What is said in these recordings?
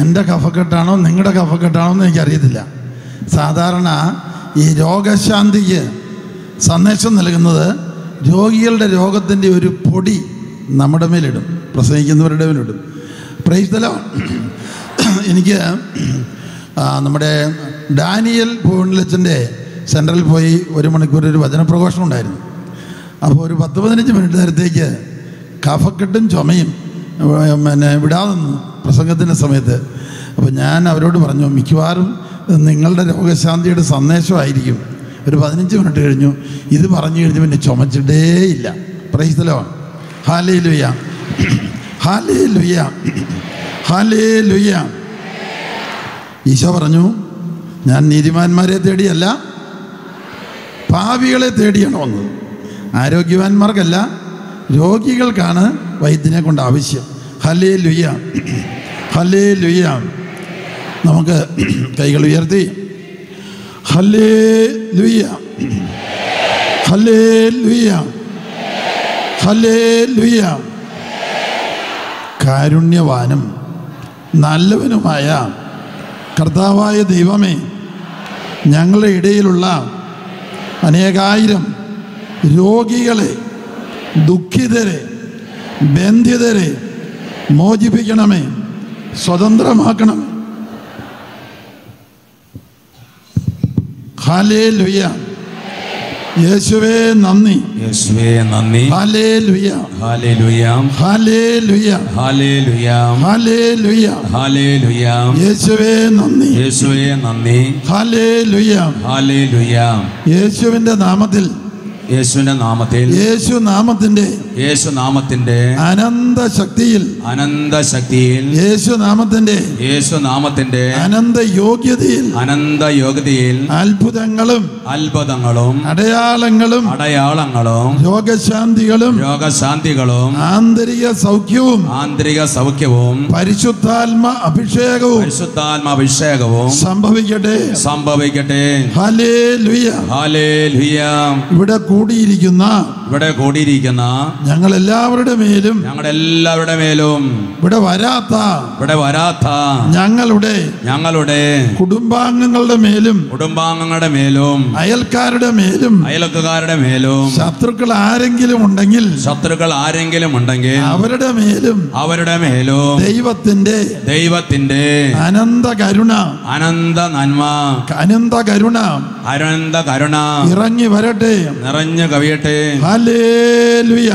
എന്റെ കഫക്കെട്ടാണോ നിങ്ങളുടെ കഫക്കെട്ടാണോ എന്ന് എനിക്കറിയത്തില്ല. സാധാരണ ഈ രോഗശാന്തിക്ക് സന്ദേശം നൽകുന്നത് രോഗികളുടെ രോഗത്തിന്റെ ഒരു പൊടി നമ്മുടെ മേലിടും പ്രസംഗിക്കുന്നവരുടെ മേലിടും. പ്രൈസ്തലോ എനിക്ക് നമ്മുടെ ഡാനിയൽ പൂവണിലച്ചന്റെ സെന്ററിൽ പോയി ഒരു മണിക്കൂർ ഒരു വചനപ്രഘോഷണം ഉണ്ടായിരുന്നു. അപ്പോൾ ഒരു പത്ത് പതിനഞ്ച് മിനിറ്റ് നേരത്തേക്ക് കഫക്കെട്ടും ചുമയും പിന്നെ വിടാതെ പ്രസംഗത്തിന്റെ സമയത്ത്. അപ്പോൾ ഞാൻ അവരോട് പറഞ്ഞു മിക്കവാറും നിങ്ങളുടെ രോഗശാന്തിയുടെ സന്ദേശമായിരിക്കും. ഒരു പതിനഞ്ച് മിനിറ്റ് കഴിഞ്ഞു. ഇത് പറഞ്ഞു കഴിഞ്ഞ് പിന്നെ ചുമച്ചിട്ടേയില്ല പ്രൈസ്തലോ ഹാലേ ലുയ ഹാലേ ലുയ ഹാലേ ലുയ ഈശോ പറഞ്ഞു ഞാൻ നീതിമാന്മാരെ തേടിയല്ല പാവികളെ തേടിയാണ് വന്നത്. ആരോഗ്യവാന്മാർക്കല്ല രോഗികൾക്കാണ് വൈദ്യനെ കൊണ്ട് ആവശ്യം. ഹലേ ലുയ്യ ഹലേ ലുയ്യ നമുക്ക് കൈകൾ ഉയർത്തി. ഹലേ ലുയ്യ ഹലേ ലുയ്യ ഹലേ ലുയ്യ കാരുണ്യവാനും നല്ലവനുമായ കർത്താവായ ദൈവമേ ഞങ്ങളുടെ ഇടയിലുള്ള അനേകായിരം രോഗികളെ ദുഃഖിതരെ ബന്ധിതരെ മോചിപ്പിക്കണമേ സ്വതന്ത്രമാക്കണം. ഹാലേ ലുയ്യ യേശുവേ നന്ദി. യേശുവേ നന്ദി. ഹാലേ ലുയ്യ ഹാലേലുയ ഹാലേ ലുയ്യ ഹാലേലുയ ഹാലേ ലുയ്യ ഹാലേലുയ യേശുവേ നന്ദി. യേശുവേ നന്ദി. ഹാലേ ലുയ്യ ഹാലേലുയ യേശുവിന്റെ നാമത്തിൽ യേശുവിന്റെ നാമത്തിൽ. യേശു നാമത്തിന്റെ യേശു നാമത്തിന്റെ അനന്ത ശക്തിയിൽ അനന്ത ശക്തിയിൽ യേശുനാമത്തിന്റെ യേശുനാമത്തിന്റെ അനന്ത യോഗ്യതയിൽ അനന്ത യോഗ്യതയിൽ അത്ഭുതങ്ങളും അത്ഭുതങ്ങളും അടയാളങ്ങളും അടയാളങ്ങളും രോഗശാന്തികളും രോഗശാന്തികളും ആന്തരിക സൗഖ്യവും ആന്തരിക സൗഖ്യവും പരിശുദ്ധാത്മ അഭിഷേകവും പരിശുദ്ധാത്മ അഭിഷേകവും സംഭവിക്കട്ടെ. സംഭവിക്കട്ടെ. ഹലേ ലുയ ഹാലേലുയ ഇവിടെ കൂടിയിരിക്കുന്ന ഇവിടെ കൂടിയിരിക്കുന്ന ഞങ്ങൾ എല്ലാവരുടെ മേലും ഞങ്ങളുടെ എല്ലാവരുടെ മേലും ഇവിടെ വരാത്ത ഇവിടെ വരാത്ത ഞങ്ങളുടെ ഞങ്ങളുടെ കുടുംബാംഗങ്ങളുടെ മേലും കുടുംബാംഗങ്ങളുടെ മേലും അയൽക്കാരുടെ മേലും അയൽക്കാരുടെ മേലും ശത്രുക്കൾ ആരെങ്കിലും ഉണ്ടെങ്കിൽ ശത്രുക്കൾ ആരെങ്കിലും ഉണ്ടെങ്കിൽ അവരുടെ മേലും അവരുടെ മേലും ദൈവത്തിന്റെ ദൈവത്തിന്റെ അനന്ത കരുണ അനന്ത നന്മ അനന്ത കരുണ അനന്ത കരുണ ഇറങ്ങി വരട്ടെ. നിറഞ്ഞു കവിയട്ടെ. ഹല്ലേലൂയ.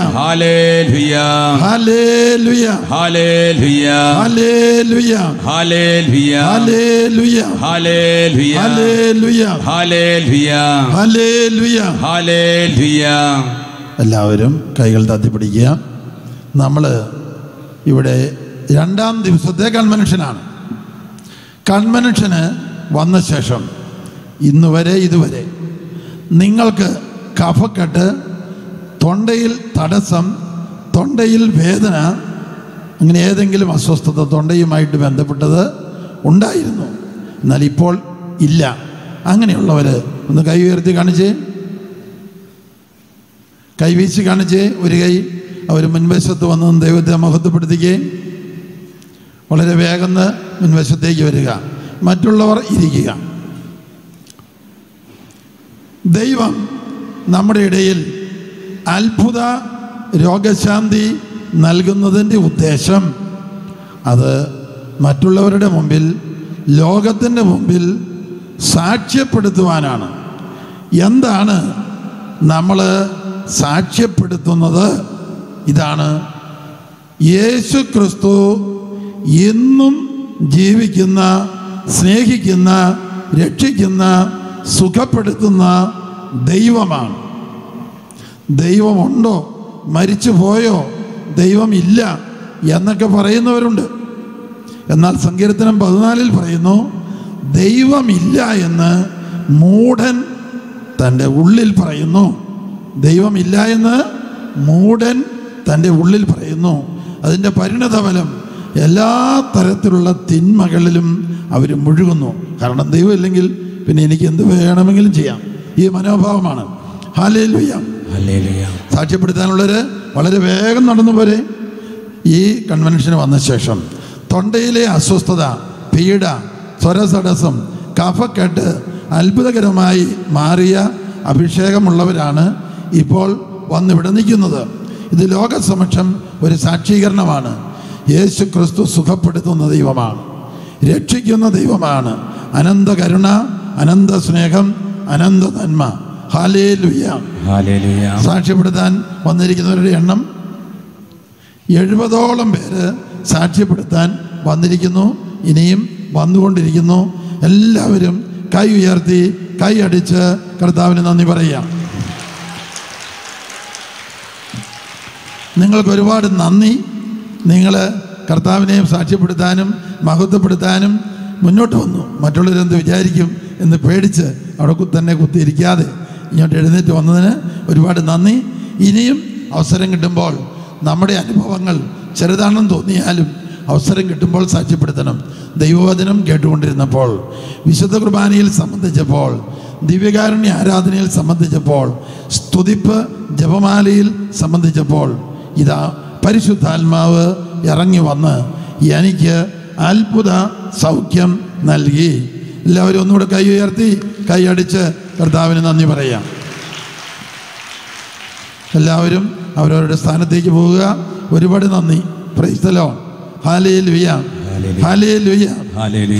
എല്ലാവരും കൈകൾ തത്തിപ്പിടിക്കുക നമ്മൾ ഇവിടെ രണ്ടാം ദിവസത്തെ കൺവെൻഷനാണ് കൺവെൻഷന് വന്ന ശേഷം ഇന്നുവരെ ഇതുവരെ നിങ്ങൾക്ക് കഫക്കെട്ട് തൊണ്ടയിൽ തടസ്സം തൊണ്ടയിൽ വേദന അങ്ങനെ ഏതെങ്കിലും അസ്വസ്ഥത തൊണ്ടയുമായിട്ട് ബന്ധപ്പെട്ടത് ഉണ്ടായിരുന്നു. എന്നാൽ ഇപ്പോൾ ഇല്ല. അങ്ങനെയുള്ളവർ ഒന്ന് കൈ ഉയർത്തി കാണിച്ചേ. കൈവീശി കാണിച്ച്. ഒരു കൈ അവർ മുൻവശത്ത് വന്ന് ദൈവത്തെ മഹത്വപ്പെടുത്തിക്കുകയും വളരെ വേഗം മുൻവശത്തേക്ക് വരിക. മറ്റുള്ളവർ ഇരിക്കുക. ദൈവം നമ്മുടെ ഇടയിൽ അത്ഭുത രോഗശാന്തി നൽകുന്നതിന്റെ ഉദ്ദേശം അത് മറ്റുള്ളവരുടെ മുമ്പിൽ ലോകത്തിന്റെ മുമ്പിൽ സാക്ഷ്യപ്പെടുത്തുവാനാണ്. എന്താണ് നമ്മൾ സാക്ഷ്യപ്പെടുത്തുന്നത്? ഇതാണ് യേശു ക്രിസ്തു എന്നും ജീവിക്കുന്ന സ്നേഹിക്കുന്ന രക്ഷിക്കുന്ന സുഖപ്പെടുത്തുന്ന ദൈവമാണ്. ദൈവമുണ്ടോ? മരിച്ചു പോയോ? ദൈവമില്ല എന്നൊക്കെ പറയുന്നവരുണ്ട്. എന്നാൽ സങ്കീർത്തനം പതിനാലിൽ പറയുന്നു ദൈവമില്ല എന്ന് മൂഢൻ തന്റെ ഉള്ളിൽ പറയുന്നു. ദൈവമില്ല എന്ന് മൂഢൻ തന്റെ ഉള്ളിൽ പറയുന്നു. അതിന്റെ പരിണതഫലം എല്ലാ തരത്തിലുള്ള തിന്മകളിലും അവർ മുഴുകുന്നു. കാരണം ദൈവം ഇല്ലെങ്കിൽ പിന്നെ എനിക്ക് എന്ത് വേണമെങ്കിലും ചെയ്യാം. ഈ മനോഭാവമാണ്. ഹാലയിൽ ഹല്ലേലൂയ സാക്ഷ്യപ്പെടുത്താനുള്ളവർ വളരെ വേഗം നടന്നു പോരെ. ഈ കൺവെൻഷന് വന്ന ശേഷം തൊണ്ടയിലെ അസ്വസ്ഥത പീഡ സ്വരസടസം കഫക്കെട്ട് അത്ഭുതകരമായി മാറിയ അഭിഷേകമുള്ളവരാണ് ഇപ്പോൾ വന്നിവിടെ നിൽക്കുന്നത്. ഇത് ലോകസമക്ഷം ഒരു സാക്ഷീകരണമാണ്. യേശു ക്രിസ്തു സുഖപ്പെടുത്തുന്ന ദൈവമാണ്. രക്ഷിക്കുന്ന ദൈവമാണ്. അനന്ത കരുണ അനന്ത സ്നേഹം അനന്ത നന്മ സാക്ഷ്യപ്പെടുത്താൻ വന്നിരിക്കുന്നവരുടെ എണ്ണം എഴുപതോളം പേര് സാക്ഷ്യപ്പെടുത്താൻ വന്നിരിക്കുന്നു. ഇനിയും വന്നുകൊണ്ടിരിക്കുന്നു. എല്ലാവരും കൈ ഉയർത്തി കൈ അടിച്ച് കർത്താവിന് നന്ദി പറയാം നിങ്ങൾക്ക് ഒരുപാട് നന്ദി. നിങ്ങൾ കർത്താവിനെയും സാക്ഷ്യപ്പെടുത്താനും മഹത്വപ്പെടുത്താനും മുന്നോട്ട് വന്നു. മറ്റുള്ളവരെന്ത് വിചാരിക്കും എന്ന് പേടിച്ച് അവിടെ തന്നെ കുത്തിയിരിക്കാതെ ഇങ്ങോട്ട് എഴുന്നേറ്റ് വന്നതിന് ഒരുപാട് നന്ദി. ഇനിയും അവസരം കിട്ടുമ്പോൾ നമ്മുടെ അനുഭവങ്ങൾ ചെറുതാണെന്ന് തോന്നിയാലും അവസരം കിട്ടുമ്പോൾ സാക്ഷ്യപ്പെടുത്തണം. ദൈവവചനം കേട്ടുകൊണ്ടിരുന്നപ്പോൾ വിശുദ്ധ കുർബാനയിൽ സംബന്ധിച്ചപ്പോൾ ദിവ്യകാരുണ്യ ആരാധനയിൽ സംബന്ധിച്ചപ്പോൾ സ്തുതിപ്പ് ജപമാലയിൽ സംബന്ധിച്ചപ്പോൾ ഇതാ പരിശുദ്ധാത്മാവ് ഇറങ്ങി വന്ന് എനിക്ക് അത്ഭുത സൗഖ്യം നൽകി. എല്ലാവരും ഒന്നുകൂടെ കൈ ഉയർത്തി കൈ അടിച്ച് കർത്താവിന് നന്ദി പറയാം എല്ലാവരും അവരവരുടെ സ്ഥാനത്തേക്ക് പോവുക ഒരുപാട് നന്ദി പ്രൈസ്തലോ ഹാലേ ലുയ ഹാലേ ലുയ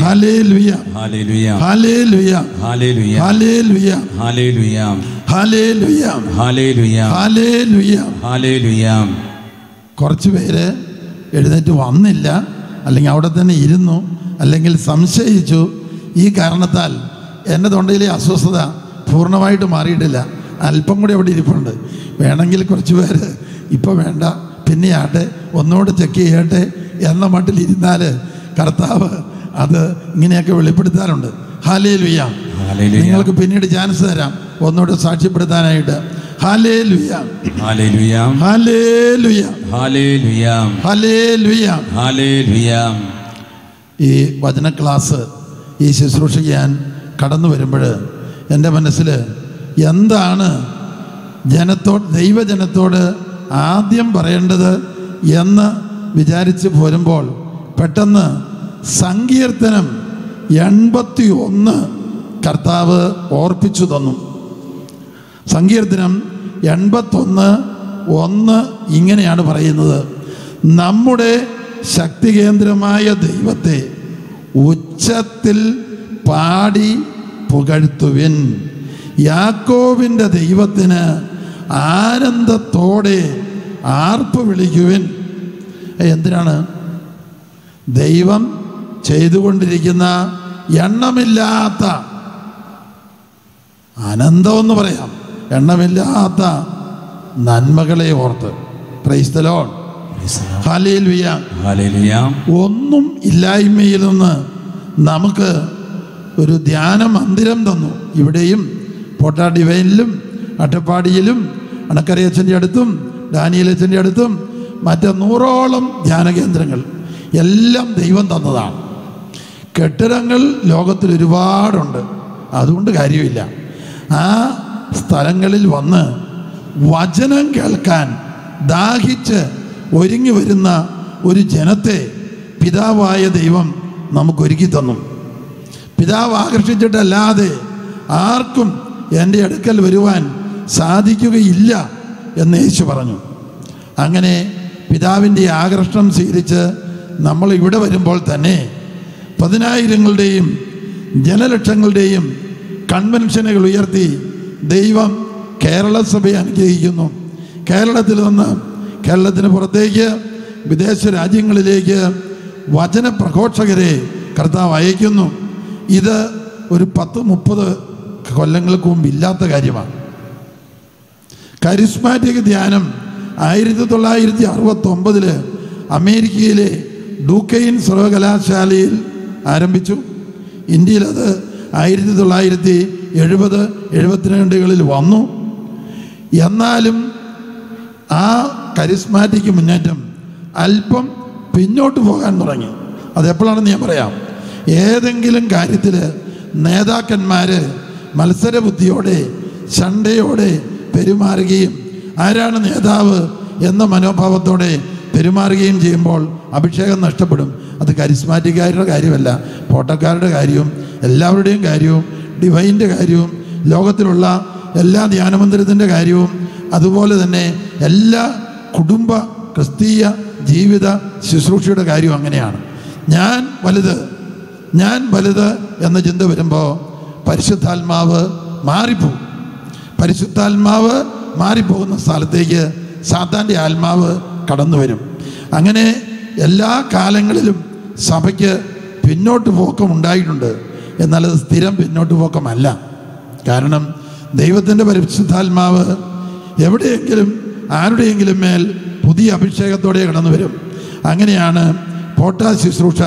ഹല്ലേലൂയ ഹാലേ ലുയ ഹല്ലേലൂയ ഹാലേ ലുയ ഹല്ലേലൂയ ഹാലേ ലുയ ഹല്ലേലൂയ ഹാലേ ലുയ ഹല്ലേലൂയ ഹാലേ ലുയ കുറച്ച് പേര് എഴുന്നേറ്റ് വന്നില്ല അല്ലെങ്കിൽ അവിടെ തന്നെ ഇരുന്നു അല്ലെങ്കിൽ സംശയിച്ചു ഈ കാരണത്താൽ എന്റെ തൊണ്ടയിലെ അസ്വസ്ഥത പൂർണമായിട്ട് മാറിയിട്ടില്ല. അല്പം കൂടി അവിടെ ഇരിപ്പുണ്ട്. വേണമെങ്കിൽ കുറച്ച് പേര് ഇപ്പോൾ വേണ്ട. പിന്നെ ആട്ടെ ഒന്നുകൂടെ ചെക്ക് ചെയ്യട്ടെ എന്ന മട്ടിൽ ഇരുന്നാൽ കർത്താവ് അത് ഇങ്ങനെയൊക്കെ വെളിപ്പെടുത്താറുണ്ട്. ഹാലേ ലുയ്യ നിങ്ങൾക്ക് പിന്നീട് ചാൻസ് തരാം. ഒന്നുകൂടെ സാക്ഷ്യപ്പെടുത്താനായിട്ട്. ഹാലേ ലുയ്യ ഹല്ലേലൂയ. ഹാലേ ലുയ്യ ഹല്ലേലൂയ. ഹാലേ ലുയ്യ ഹല്ലേലൂയ. ഈ വചന ക്ലാസ് ഈ ശുശ്രൂഷ കടന്നു വരുമ്പോൾ എന്റെ മനസ്സിൽ എന്താണ് ജനത്തോ ദൈവജനത്തോട് ആദ്യം പറയേണ്ടത് എന്ന് വിചാരിച്ച് പോരുമ്പോൾ പെട്ടെന്ന് സങ്കീർത്തനം എൺപത്തി ഒന്ന് കർത്താവ് ഓർപ്പിച്ചു തന്നു. സങ്കീർത്തനം എൺപത്തൊന്ന് ഒന്ന് ഇങ്ങനെയാണ് പറയുന്നത്. നമ്മുടെ ശക്തികേന്ദ്രമായ ദൈവത്തെ ഉച്ചത്തിൽ പാടി പുകഴ്ത്തുവിൻ. യാക്കോവിന്റെ ദൈവത്തിന് ആനന്ദത്തോടെ ആർപ്പ് വിളിക്കുവിൻ. എന്തിനാണ്? ദൈവം ചെയ്തുകൊണ്ടിരിക്കുന്ന എണ്ണമില്ലാത്ത അനന്തമെന്ന് പറയാം. എണ്ണമില്ലാത്ത നന്മകളെ ഓർത്ത്. ക്രൈസ്തലോൺ ഒന്നും ഇല്ലായ്മയിൽ നിന്ന് നമുക്ക് ഒരു ധ്യാന മന്ദിരം തന്നു. ഇവിടെയും പോട്ടാ ഡിവൈനിലും അട്ടപ്പാടിയിലും അണക്കരയച്ചന്റെ അടുത്തും ഡാനിയലച്ചന്റെ അടുത്തും മറ്റ് നൂറോളം ധ്യാന കേന്ദ്രങ്ങൾ എല്ലാം ദൈവം തന്നതാണ്. കെട്ടിടങ്ങൾ ലോകത്തിൽ ഒരുപാടുണ്ട്. അതുകൊണ്ട് കാര്യമില്ല. ആ സ്ഥലങ്ങളിൽ വന്ന് വചനം കേൾക്കാൻ ദാഹിച്ച് ഒരുങ്ങി വരുന്ന ഒരു ജനത്തെ പിതാവായ ദൈവം നമുക്കൊരുക്കി തന്നു. പിതാവ് ആകർഷിച്ചിട്ടല്ലാതെ ആർക്കും എന്റെ അടുക്കൽ വരുവാൻ സാധിക്കുകയില്ല എന്ന് യേശു പറഞ്ഞു. അങ്ങനെ പിതാവിന്റെ ആകർഷണം സ്വീകരിച്ച് നമ്മൾ ഇവിടെ വരുമ്പോൾ തന്നെ പതിനായിരങ്ങളുടെയും ജനലക്ഷങ്ങളുടെയും കൺവെൻഷനുകൾ ഉയർത്തി ദൈവം കേരള സഭയെ അനുഗ്രഹിക്കുന്നു. കേരളത്തിൽ നിന്ന് കേരളത്തിന് പുറത്തേക്ക് വിദേശ രാജ്യങ്ങളിലേക്ക് വചന പ്രഘോഷകരെ കർത്താവ് അയക്കുന്നു. ഇത് ഒരു പത്ത് മുപ്പത് കൊല്ലങ്ങൾക്ക് മുമ്പ് ഇല്ലാത്ത കാര്യമാണ്. കരിസ്മാറ്റിക് ധ്യാനം ആയിരത്തി തൊള്ളായിരത്തി അറുപത്തൊമ്പതിൽ അമേരിക്കയിലെ ഡൂക്കെയിൻ സർവകലാശാലയിൽ ആരംഭിച്ചു. ഇന്ത്യയിൽ അത് ആയിരത്തി തൊള്ളായിരത്തി എഴുപത് എഴുപത്തിരണ്ടുകളിൽ വന്നു. എന്നാലും ആ കരിസ്മാറ്റിക് മുന്നേറ്റം അല്പം പിന്നോട്ട് പോകാൻ തുടങ്ങി. അതെപ്പോഴാണെന്ന് ഞാൻ പറയാം. ഏതെങ്കിലും കാര്യത്തിൽ നേതാക്കന്മാർ മത്സരബുദ്ധിയോടെ ചണ്ടയോടെ പെരുമാറുകയും ആരാണ് നേതാവ് എന്ന മനോഭാവത്തോടെ പെരുമാറുകയും ചെയ്യുമ്പോൾ അഭിഷേകം നഷ്ടപ്പെടും. അത് കരിസ്മാറ്റിക്കാരുടെ കാര്യമല്ല ഫോട്ടോക്കാരുടെ കാര്യവും എല്ലാവരുടെയും കാര്യവും ഡിവൈന്റെ കാര്യവും ലോകത്തിലുള്ള എല്ലാ ധ്യാനമന്ദിരത്തിന്റെ കാര്യവും അതുപോലെ തന്നെ എല്ലാ കുടുംബ ക്രിസ്തീയ ജീവിത ശുശ്രൂഷയുടെ കാര്യവും അങ്ങനെയാണ്. ഞാൻ വലുത് ഞാൻ വലുത് എന്ന ചിന്ത വരുമ്പോൾ പരിശുദ്ധാത്മാവ് മാറിപ്പോകും പരിശുദ്ധാത്മാവ് മാറിപ്പോകുന്ന സ്ഥലത്തേക്ക് സാത്താന്റെ ആത്മാവ് കടന്നു വരും. അങ്ങനെ എല്ലാ കാലങ്ങളിലും സഭയ്ക്ക് പിന്നോട്ട് പോക്കം ഉണ്ടായിട്ടുണ്ട്. എന്നാൽ അത് സ്ഥിരം പിന്നോട്ട് പോക്കമല്ല. കാരണം ദൈവത്തിന്റെ പരിശുദ്ധാത്മാവ് എവിടെയെങ്കിലും ആരുടെയെങ്കിലും മേൽ പുതിയ അഭിഷേകത്തോടെ കടന്നു വരും. അങ്ങനെയാണ് പോട്ടാ ശുശ്രൂഷ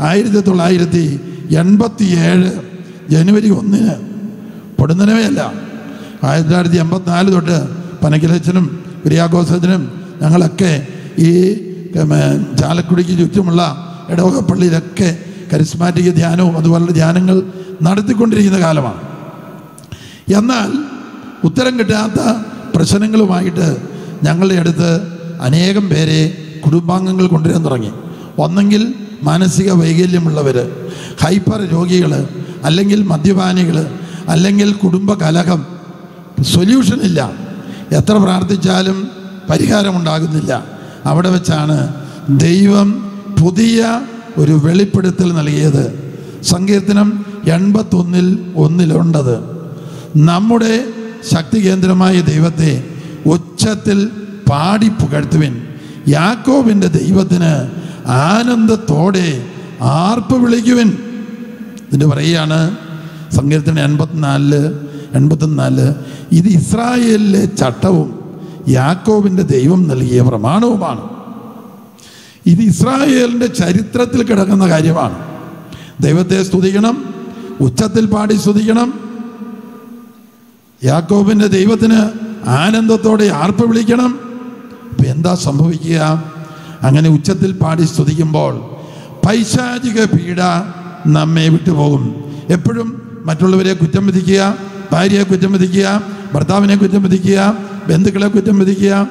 ആയിരത്തി തൊള്ളായിരത്തി എൺപത്തി ഏഴ് ജനുവരി ഒന്നിന് പൊടുന്നനവയല്ല. ആയിരത്തി തൊള്ളായിരത്തി എൺപത്തിനാല് തൊട്ട് പനക്കിലച്ചനും കുര്യാഘോഷത്തിനും ഞങ്ങളൊക്കെ ഈ ചാലക്കുടിക്ക് ചുറ്റുമുള്ള ഇടവകപ്പള്ളിയിലൊക്കെ കരിസ്മാറ്റിക് ധ്യാനവും അതുപോലുള്ള ധ്യാനങ്ങൾ നടത്തിക്കൊണ്ടിരിക്കുന്ന കാലമാണ്. എന്നാൽ ഉത്തരം കിട്ടാത്ത പ്രശ്നങ്ങളുമായിട്ട് ഞങ്ങളുടെ അടുത്ത് അനേകം പേരെ കുടുംബാംഗങ്ങൾ കൊണ്ടുവരാൻ തുടങ്ങി. ഒന്നെങ്കിൽ മാനസിക വൈകല്യമുള്ളവർ ഹൈപ്പർ രോഗികൾ അല്ലെങ്കിൽ മദ്യപാനികൾ അല്ലെങ്കിൽ കുടുംബ കലഹം സൊല്യൂഷൻ ഇല്ല. എത്ര പ്രാർത്ഥിച്ചാലും പരിഹാരമുണ്ടാകുന്നില്ല. അവിടെ വെച്ചാണ് ദൈവം പുതിയ ഒരു വെളിപ്പെടുത്തൽ നൽകിയത്. സങ്കീർത്തനം എൺപത്തൊന്നിൽ ഒന്നിലുണ്ടത് നമ്മുടെ ശക്തി കേന്ദ്രമായ ദൈവത്തെ ഉച്ചത്തിൽ പാടി പുകഴ്ത്തുവിൻ. യാക്കോബിന്റെ ദൈവത്തിന് ആനന്ദത്തോടെ ആർപ്പ് വിളിക്കുവൻ. ഇതിന്റെ പറയുകയാണ് സങ്കീർത്തന എൺപത്തിനാലിൽ എൺപത്തിനാല് ഇത് ഇസ്രായേലിലെ ചട്ടവും യാക്കോവിന്റെ ദൈവം നൽകിയ പ്രമാണവുമാണ്. ഇത് ഇസ്രായേലിന്റെ ചരിത്രത്തിൽ കിടക്കുന്ന കാര്യമാണ്. ദൈവത്തെ സ്തുതിക്കണം ഉച്ചത്തിൽ പാടി സ്തുതിക്കണം. യാക്കോബിന്റെ ദൈവത്തിന് ആനന്ദത്തോടെ ആർപ്പ് വിളിക്കണം. അപ്പം എന്താ സംഭവിക്കുക? അങ്ങനെ ഉച്ചത്തിൽ പാടി സ്തുതിക്കുമ്പോൾ പൈശാചിക പീഡ നമ്മെ വിട്ടുപോകും. എപ്പോഴും മറ്റുള്ളവരെ കുറ്റം വിധിക്കുക ഭാര്യയെ കുറ്റം വിധിക്കുക ഭർത്താവിനെ കുറ്റം വിധിക്കുക ബന്ധുക്കളെ കുറ്റം വിധിക്കുക.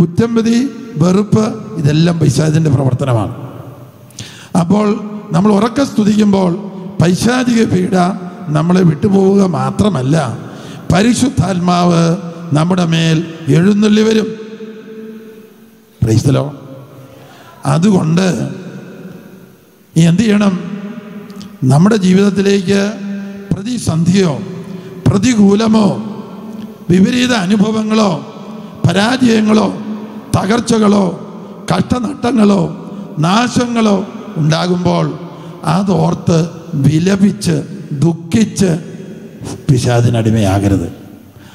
കുറ്റം വിധി വെറുപ്പ് ഇതെല്ലാം പൈശാചിന്റെ പ്രവർത്തനമാണ്. അപ്പോൾ നമ്മൾ ഉറക്കെ സ്തുതിക്കുമ്പോൾ പൈശാചിക പീഡ നമ്മളെ വിട്ടുപോവുക മാത്രമല്ല പരിശുദ്ധാത്മാവ് നമ്മുടെ മേൽ എഴുന്നള്ളി വരും. പ്രൈസ്തലോ അതുകൊണ്ട് എന്ത് ചെയ്യണം? നമ്മുടെ ജീവിതത്തിലേക്ക് പ്രതിസന്ധിയോ പ്രതികൂലമോ വിപരീത അനുഭവങ്ങളോ പരാജയങ്ങളോ തകർച്ചകളോ കഷ്ടനഷ്ടങ്ങളോ നാശങ്ങളോ ഉണ്ടാകുമ്പോൾ അതോർത്ത് വിലപിച്ച് ദുഃഖിച്ച് പിശാദിനടിമയാകരുത്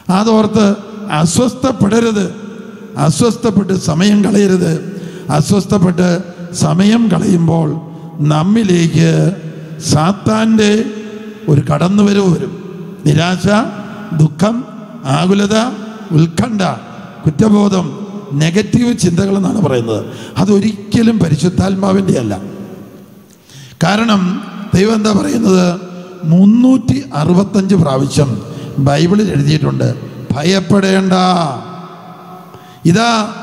അതോർത്ത് അസ്വസ്ഥപ്പെടരുത്. അസ്വസ്ഥപ്പെട്ട് സമയം കളയരുത്. അസ്വസ്ഥപ്പെട്ട് സമയം കളയുമ്പോൾ നമ്മിലേക്ക് സാത്താന്റെ ഒരു കടന്നുവരവ് വരും. നിരാശ ദുഃഖം ആകുലത ഉത്കണ്ഠ കുറ്റബോധം നെഗറ്റീവ് ചിന്തകൾ എന്നാണ് പറയുന്നത്. അതൊരിക്കലും പരിശുദ്ധാത്മാവിന്റെ അല്ല കാരണം ദൈവം എന്താ പറയുന്നത്? മുന്നൂറ്റി അറുപത്തഞ്ച് പ്രാവശ്യം ബൈബിളിൽ എഴുതിയിട്ടുണ്ട്. ഭയപ്പെടേണ്ട. ഇതാ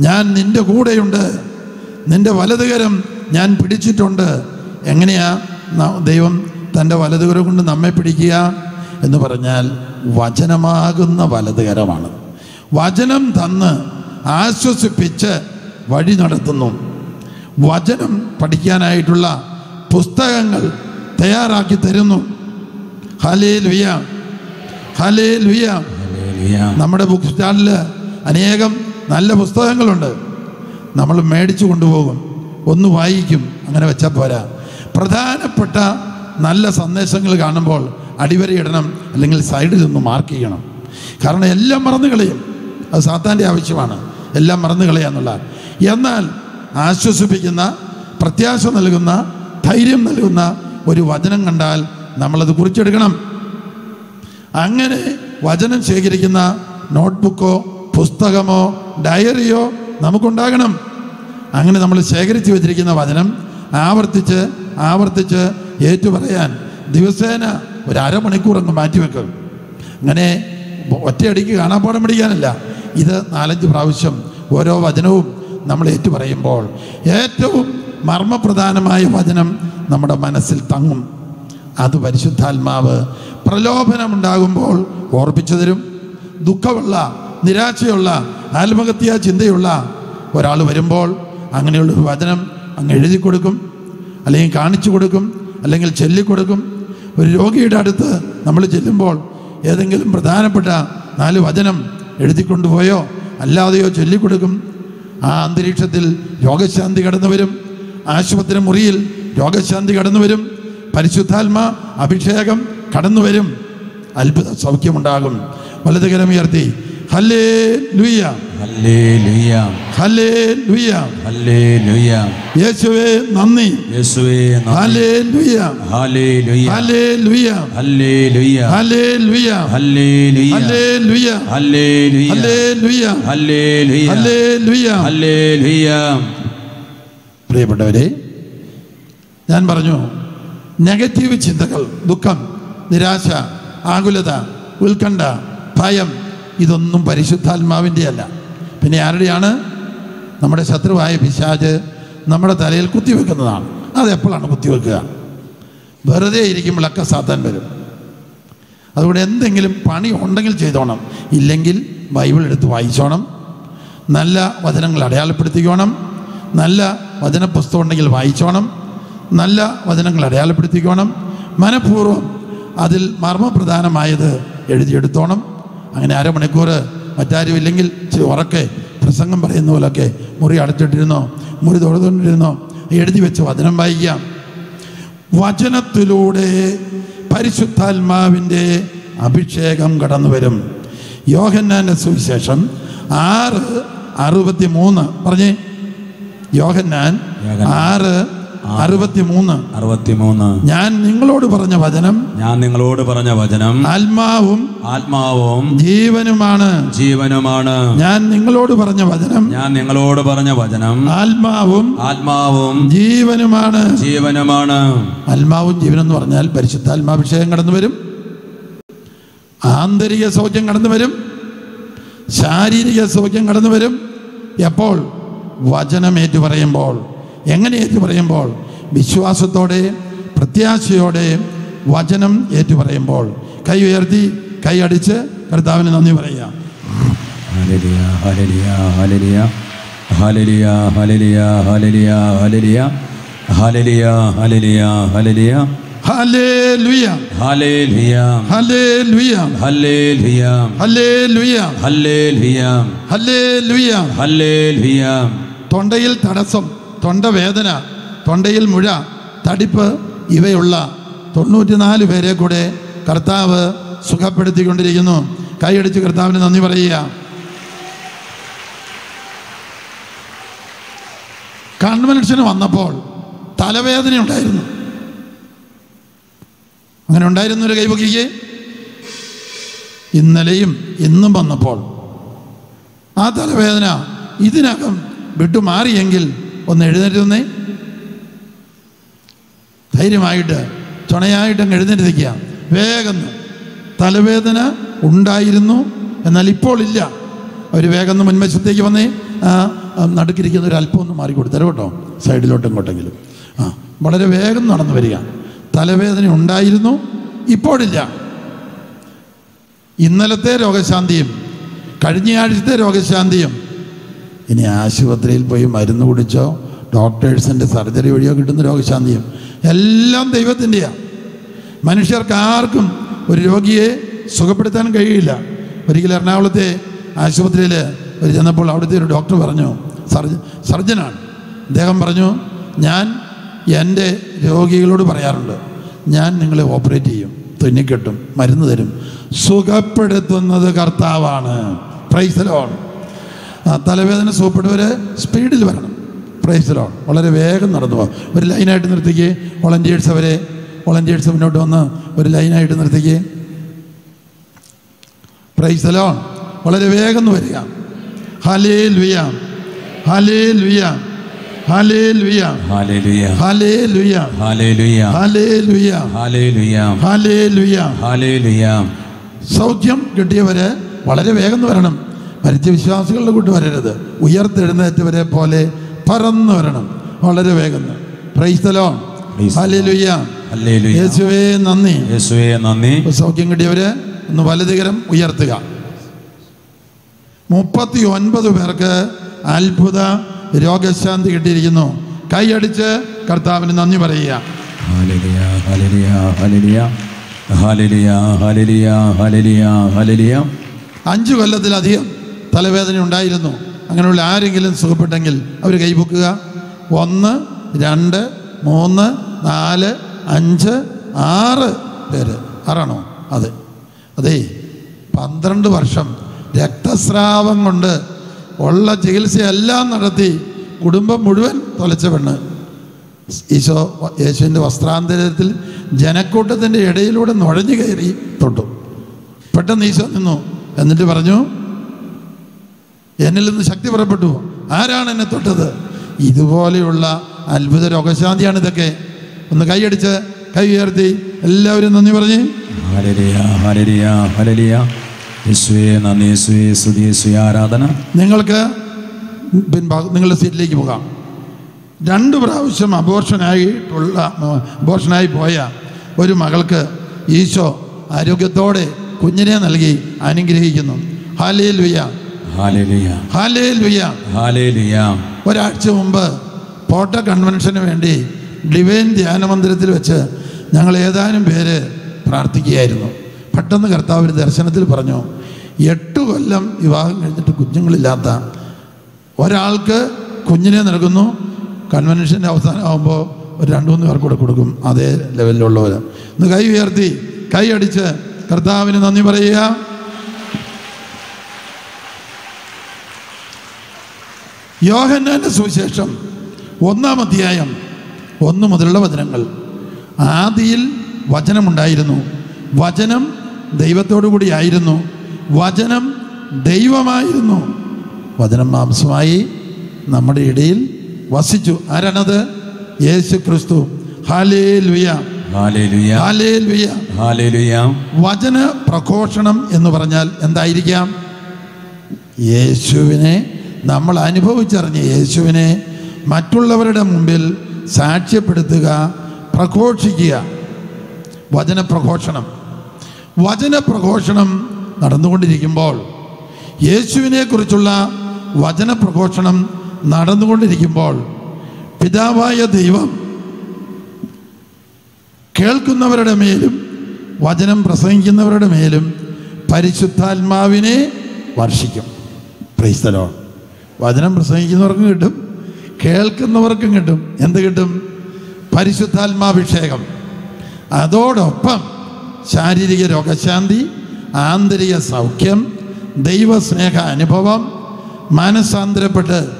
ഞാൻ നിന്റെ കൂടെയുണ്ട്. നിന്റെ വലതുകരം ഞാൻ പിടിച്ചിട്ടുണ്ട്. എങ്ങനെയാ ദൈവം തന്റെ വലതുകരം കൊണ്ട് നമ്മെ പിടിക്കുക എന്ന് പറഞ്ഞാൽ വചനമാകുന്ന വലതുകരമാണ്. വചനം തന്ന് ആശ്വസിപ്പിച്ച് വഴി നടത്തുന്നു. വചനം പഠിക്കാനായിട്ടുള്ള പുസ്തകങ്ങൾ തയ്യാറാക്കി തരുന്നു. ഹലേ ലുയ ഹലേ ലുയ നമ്മുടെ ബുക്ക് സ്റ്റാളിൽ അനേകം നല്ല പുസ്തകങ്ങളുണ്ട്. നമ്മൾ മേടിച്ചു കൊണ്ടുപോകും. ഒന്ന് വായിക്കും. അങ്ങനെ വെച്ചാൽ പോരാ. പ്രധാനപ്പെട്ട നല്ല സന്ദേശങ്ങൾ കാണുമ്പോൾ അടിവരയിടണം അല്ലെങ്കിൽ സൈഡിൽ നിന്ന് മാർക്ക് ചെയ്യണം. കാരണം എല്ലാം മറന്നു കളയും. അത് സാത്താന്റെ ആവശ്യമാണ്. എല്ലാം മറന്നു കളയാന്നുള്ള എന്നാൽ ആശ്വസിപ്പിക്കുന്ന പ്രത്യാശ നൽകുന്ന ധൈര്യം നൽകുന്ന ഒരു വചനം കണ്ടാൽ നമ്മളത് കുറിച്ചെടുക്കണം. അങ്ങനെ വചനം ശേഖരിക്കുന്ന നോട്ട്ബുക്കോ പുസ്തകമോ ഡയറിയോ നമുക്കുണ്ടാകണം. അങ്ങനെ നമ്മൾ ശേഖരിച്ച് വെച്ചിരിക്കുന്ന വചനം ആവർത്തിച്ച് ആവർത്തിച്ച് ഏറ്റുപറയാൻ ദിവസേന ഒരു അരമണിക്കൂർ അങ്ങ് മാറ്റിവെക്കും അങ്ങനെ ഒറ്റയടിക്ക് കാണാപ്പാടം പഠിക്കാനല്ല. ഇത് നാലഞ്ച് പ്രാവശ്യം ഓരോ വചനവും നമ്മൾ ഏറ്റുപറയുമ്പോൾ ഏറ്റവും മർമ്മപ്രധാനമായ വചനം നമ്മുടെ മനസ്സിൽ തങ്ങും. അത് പരിശുദ്ധാത്മാവ് പ്രലോഭനമുണ്ടാകുമ്പോൾ ഓർപ്പിച്ചു തരും. ദുഃഖമുള്ള നിരാശയുള്ള ആത്മഹത്യാ ചിന്തയുള്ള ഒരാൾ വരുമ്പോൾ അങ്ങനെയുള്ള ഒരു വചനം അങ്ങ് എഴുതി കൊടുക്കും അല്ലെങ്കിൽ കാണിച്ചു കൊടുക്കും അല്ലെങ്കിൽ ചൊല്ലിക്കൊടുക്കും ഒരു രോഗിയുടെ അടുത്ത് നമ്മൾ ചെല്ലുമ്പോൾ ഏതെങ്കിലും പ്രധാനപ്പെട്ട നാല് വചനം എഴുതി കൊണ്ടുപോയോ അല്ലാതെയോ ചൊല്ലിക്കൊടുക്കും ആ അന്തരീക്ഷത്തിൽ രോഗശാന്തി കടന്നു വരും. ആശുപത്രി മുറിയിൽ രോഗശാന്തി കടന്നു വരും. പരിശുദ്ധാത്മ അഭിഷേകം കടന്നു വരും. അത്ഭുത സൗഖ്യമുണ്ടാകും. വലതുകരം ഉയർത്തി യേശുവേ നന്ദി പ്രിയപ്പെട്ടവരെ ഞാൻ പറഞ്ഞു നെഗറ്റീവ് ചിന്തകൾ ദുഃഖം നിരാശ ആകുലത ഉത്കണ്ഠ ഭയം ഇതൊന്നും പരിശുദ്ധാത്മാവിന്റെ അല്ല പിന്നെ ആരുടെയാണ്? നമ്മുടെ ശത്രുവായ പിശാജ് നമ്മുടെ തലയിൽ കുത്തിവെക്കുന്നതാണ്. അത് എപ്പോഴാണ് കുത്തിവെക്കുക? വെറുതെ ഇരിക്കുമ്പോഴൊക്കെ സാത്താൻ വരും. അതുകൊണ്ട് എന്തെങ്കിലും പണി ഉണ്ടെങ്കിൽ ചെയ്തോണം. ഇല്ലെങ്കിൽ ബൈബിൾ എടുത്ത് വായിച്ചോണം. നല്ല വചനങ്ങൾ അടയാളപ്പെടുത്തിക്കോണം. നല്ല വചന പുസ്തകം ഉണ്ടെങ്കിൽ വായിച്ചോണം. നല്ല വചനങ്ങൾ അടയാളപ്പെടുത്തിക്കോണം. മനഃപൂർവം അതിൽ മർമ്മപ്രധാനമായത് എഴുതിയെടുത്തോണം. അങ്ങനെ അരമണിക്കൂർ മറ്റാരും ഇല്ലെങ്കിൽ ഇച്ചിരി ഉറക്കെ പ്രസംഗം പറയുന്ന പോലൊക്കെ മുറി അടച്ചിട്ടിരുന്നോ മുറി തുറന്നുകൊണ്ടിരുന്നോ എഴുതി വെച്ച് വചനം വായിക്കാം. വചനത്തിലൂടെ പരിശുദ്ധാത്മാവിന്റെ അഭിഷേകം കടന്നു വരും. യോഹന്നാന്റെ സുവിശേഷം ആറ് അറുപത്തി മൂന്ന് പറഞ്ഞേ യോഹന്നാൻ. ആറ് അറുപത്തി മൂന്ന് അറുപത്തിമൂന്ന്. ഞാൻ നിങ്ങളോട് പറഞ്ഞ വചനം ഞാൻ നിങ്ങളോട് പറഞ്ഞ വചനം ആത്മാവും ആത്മാവും ജീവനുമാണ്. ജീവനുമാണ്. ഞാൻ നിങ്ങളോട് പറഞ്ഞ വചനം ഞാൻ നിങ്ങളോട് പറഞ്ഞ വചനം ആത്മാവും ആത്മാവും ജീവനുമാണ്. ജീവനുമാണ്. ആത്മാവും ജീവനെന്ന് പറഞ്ഞാൽ പരിശുദ്ധാത്മാഭിഷേകം കടന്നു വരും. ആന്തരിക സൗഖ്യം കടന്നു വരും. ശാരീരിക സൗഖ്യം കടന്നു വരും. എപ്പോൾ? വചനം ഏറ്റു പറയുമ്പോൾ. എങ്ങനെ ഏറ്റു പറയുമ്പോൾ വിശ്വാസത്തോടെ പ്രത്യാശയോടെ വചനം ഏറ്റു പറയുമ്പോൾ. കൈ ഉയർത്തി കൈ അടിച്ച് കർത്താവിന് നന്ദി പറയാം തൊണ്ടയിൽ തടസ്സം. തൊണ്ടവേദന തൊണ്ടയിൽ മുഴ തടിപ്പ് ഇവയുള്ള തൊണ്ണൂറ്റിനാല് പേരെ കൂടെ കർത്താവ് സുഖപ്പെടുത്തിക്കൊണ്ടിരിക്കുന്നു. കൈയടിച്ച് കർത്താവിന് നന്ദി പറയുക. കൺവെൻഷന് വന്നപ്പോൾ തലവേദന ഉണ്ടായിരുന്നു. അങ്ങനെ ഉണ്ടായിരുന്നു ഒരു കൈപൊക്കിക്ക്. ഇന്നലെയും ഇന്നും വന്നപ്പോൾ ആ തലവേദന ഇതിനകം വിട്ടുമാറിയെങ്കിൽ ഒന്ന് എഴുന്നേറ്റുന്നേ. ധൈര്യമായിട്ട് ചുണയായിട്ട് അങ്ങ് എഴുന്നേറ്റിരിക്കുക. വേഗം തലവേദന ഉണ്ടായിരുന്നു. എന്നാൽ ഇപ്പോൾ ഇല്ല. അവർ വേഗം ഒന്ന് മുൻവശത്തേക്ക് വന്നേ. നടുക്കിരിക്കുന്ന ഒരു അല്പം ഒന്ന് മാറി കൊടുത്തു കേട്ടോ. സൈഡിലോട്ട് ഇങ്ങോട്ടെങ്കിലും ആ വളരെ വേഗം നടന്നു വരിക. തലവേദന ഉണ്ടായിരുന്നു. ഇപ്പോഴില്ല. ഇന്നലത്തെ രോഗശാന്തിയും കഴിഞ്ഞയാഴ്ചത്തെ രോഗശാന്തിയും ഇനി ആശുപത്രിയിൽ പോയി മരുന്ന് കുടിച്ചോ ഡോക്ടേഴ്സിന്റെ സർജറി വഴിയോ കിട്ടുന്ന രോഗശാന്തിയും. എല്ലാം ദൈവത്തിന്റെയാണ് മനുഷ്യർക്ക് ആർക്കും ഒരു രോഗിയെ സുഖപ്പെടുത്താൻ കഴിയില്ല. ഒരിക്കലും എറണാകുളത്തെ ആശുപത്രിയിൽ ഒരു ചെന്നപ്പോൾ അവിടുത്തെ ഒരു ഡോക്ടർ പറഞ്ഞു സർജ സർജനാണ് അദ്ദേഹം പറഞ്ഞു ഞാൻ എന്റെ രോഗികളോട് പറയാറുണ്ട് ഞാൻ നിങ്ങളെ ഓപ്പറേറ്റ് ചെയ്യും തുന്നിക്കെട്ടും മരുന്ന് തരും. സുഖപ്പെടുത്തുന്നത് കർത്താവാണ്. പ്രൈസലോൺ തലവേദന സുഖപ്പെട്ടവർ സ്പീഡിൽ വരണം പ്രൈസിലോ വളരെ വേഗം നടന്നു പോകും ഒരു ലൈനായിട്ട് നിർത്തിക്കുക വോളണ്ടിയേഴ്സ് അവരെ വോളണ്ടിയേഴ്സ് മുന്നോട്ട് വന്ന് ഒരു ലൈനായിട്ട് നിർത്തിക്കേ പ്രൈസലോൺ വളരെ വേഗം വരിക ഹലേ ലുയ ഹലേ ലുയ സൗഖ്യം കിട്ടിയവര് വളരെ വേഗം വരണം മരിച്ച വിശ്വാസികളുടെ കൂട്ട് വരരുത്. ഉയർത്തെഴുന്നേറ്റവരെ പോലെ പറന്നു വരണം. വളരെ വേഗം. പ്രൈസ്തലോ. യേശുവേ നന്ദി. യേശുവേ നന്ദി. സൗഖ്യം കിട്ടിയവര് ഒന്ന് വലതുകരം ഉയർത്തുക. മുപ്പത്തി ഒൻപത് പേർക്ക് അത്ഭുത രോഗശാന്തി കിട്ടിയിരിക്കുന്നു. കൈയടിച്ച് കർത്താവിന് നന്ദി പറയുക. അഞ്ച് കൊല്ലത്തിലധികം തലവേദന ഉണ്ടായിരുന്നു. അങ്ങനെയുള്ള ആരെങ്കിലും സുഖപ്പെട്ടെങ്കിൽ അവർ കൈപൊക്കുക ഒന്ന് രണ്ട് മൂന്ന് നാല് അഞ്ച് ആറ് പേര്. ആറാണോ? അതെ. അതെ പന്ത്രണ്ട് വർഷം രക്തസ്രാവം കൊണ്ട് ഉള്ള ചികിത്സയെല്ലാം നടത്തി കുടുംബം മുഴുവൻ തൊലച്ച പെണ്ണ്. ഈശോ യേശുവിന്റെ വസ്ത്രാന്തരത്തിൽ ജനക്കൂട്ടത്തിന്റെ ഇടയിലൂടെ നുഴഞ്ഞു കയറി തൊട്ടു. പെട്ടെന്ന് ഈശോ നിന്നു. എന്നിട്ട് പറഞ്ഞു എന്നിൽ നിന്ന് ശക്തി പുറപ്പെട്ടു. ആരാണ് എന്നെ തൊട്ടത്? ഇതുപോലെയുള്ള അത്ഭുത രോഗശാന്തിയാണ് ഇതൊക്കെ. ഒന്ന് കൈയടിച്ച് കൈ ഉയർത്തി. എല്ലാവരും നന്ദി പറഞ്ഞു. ആരാധന. നിങ്ങൾക്ക് നിങ്ങളുടെ സീറ്റിലേക്ക് പോകാം. രണ്ട് പ്രാവശ്യം അബോർഷനായിട്ടുള്ള അബോർഷനായി പോയ ഒരു മകൾക്ക് ഈശോ ആരോഗ്യത്തോടെ കുഞ്ഞിനെ നൽകി അനുഗ്രഹിക്കുന്നു. ഹാലേ ഒരാഴ്ച മുമ്പ് പോട്ട കൺവെൻഷന് വേണ്ടി ഡിവൈൻ ധ്യാന മന്ദിരത്തിൽ വെച്ച് ഞങ്ങൾ ഏതാനും പേര് പ്രാർത്ഥിക്കുകയായിരുന്നു. പെട്ടെന്ന് കർത്താവ് ഒരു ദർശനത്തിൽ പറഞ്ഞു എട്ട് കൊല്ലം വിവാഹം കഴിഞ്ഞിട്ട് കുഞ്ഞുങ്ങളില്ലാത്ത ഒരാൾക്ക് കുഞ്ഞിനെ നൽകുന്നു. കൺവെൻഷന്റെ അവസാനമാകുമ്പോൾ ഒരു രണ്ട് മൂന്ന് പേർക്ക് കൂടെ കൊടുക്കും അതേ ലെവലിലുള്ളവർ ഒന്ന് കൈ ഉയർത്തി കൈ അടിച്ച് കർത്താവിന് നന്ദി പറയുക. യോഹന്നാന്റെ സുവിശേഷം ഒന്നാം അധ്യായം ഒന്ന് മുതലുള്ള വചനങ്ങൾ. ആദിയിൽ വചനമുണ്ടായിരുന്നു. വചനം ദൈവത്തോടു കൂടി ആയിരുന്നു. വചനം ദൈവമായിരുന്നു. വചനം മാംസമായി നമ്മുടെ ഇടയിൽ വസിച്ചു. ആരാണത്? യേശു ക്രിസ്തു. ഹാലേ ലുയ വചന പ്രഘോഷണം എന്ന് പറഞ്ഞാൽ എന്തായിരിക്കാം? യേശുവിനെ നമ്മൾ അനുഭവിച്ചറിഞ്ഞ യേശുവിനെ മറ്റുള്ളവരുടെ മുമ്പിൽ സാക്ഷ്യപ്പെടുത്തുക പ്രഘോഷിക്കുക. വചനപ്രഘോഷണം. വചനപ്രഘോഷണം വചന പ്രഘോഷണം നടന്നുകൊണ്ടിരിക്കുമ്പോൾ യേശുവിനെക്കുറിച്ചുള്ള വചനപ്രഘോഷണം നടന്നുകൊണ്ടിരിക്കുമ്പോൾ പിതാവായ ദൈവം കേൾക്കുന്നവരുടെ മേലും വചനം പ്രസംഗിക്കുന്നവരുടെ മേലും പരിശുദ്ധാത്മാവിനെ വർഷിക്കും. പ്രൈസ്തലോ വചനം പ്രസംഗിക്കുന്നവർക്കും കിട്ടും കേൾക്കുന്നവർക്കും കിട്ടും. എന്ത് കിട്ടും? പരിശുദ്ധാത്മാഭിഷേകം. അതോടൊപ്പം ശാരീരിക രോഗശാന്തി ആന്തരിക സൗഖ്യം ദൈവസ്നേഹ അനുഭവം മാനസാന്തരപ്പെട്ട്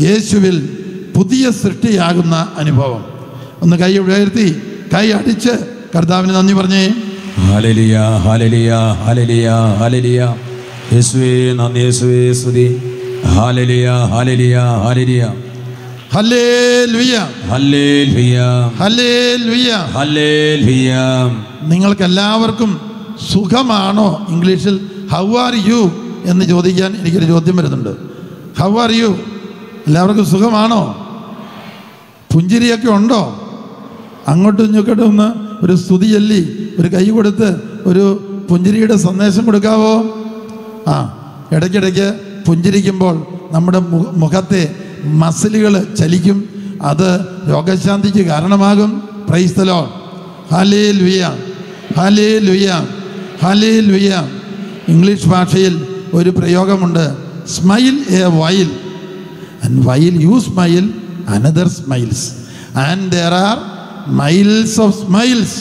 യേശുവിൽ പുതിയ സൃഷ്ടിയാകുന്ന അനുഭവം. ഒന്ന് കൈ ഉയർത്തി കൈ അടിച്ച് കർത്താവിന് നന്ദി പറഞ്ഞേ. ഹാലലിയ ഹാലലിയ ഹാലലിയ ഹാലലിയ. യേശുവേ നന്ദി യേശുവേ സ്തുതി. നിങ്ങൾക്ക് എല്ലാവർക്കും സുഖമാണോ? ഇംഗ്ലീഷിൽ ഹൗ ആർ യു എന്ന് ചോദിക്കാൻ എനിക്കൊരു ചോദ്യം വരുന്നുണ്ട്. ഹൗ ആർ യു എല്ലാവർക്കും സുഖമാണോ? പുഞ്ചിരിയൊക്കെ ഉണ്ടോ? അങ്ങോട്ടും ഇങ്ങോട്ടും ഒന്ന് ഒരു സ്തുതി ചൊല്ലി ഒരു കൈ കൊടുത്ത് ഒരു പുഞ്ചിരിയുടെ സന്ദേശം കൊടുക്കാവോ? ആ ഇടയ്ക്കിടയ്ക്ക് പുഞ്ചിരിക്കുമ്പോൾ നമ്മുടെ മുഖത്തെ മസിലുകൾ ചലിക്കും. അത് രോഗശാന്തിക്ക് കാരണമാകും. പ്രൈസ്തലോ ഹലേ ലുയ ഹലേ ലുയ ഹലേ ലുയ ഇംഗ്ലീഷ് ഭാഷയിൽ ഒരു പ്രയോഗമുണ്ട്. Smile a while and while you smile another smiles and there are miles of smiles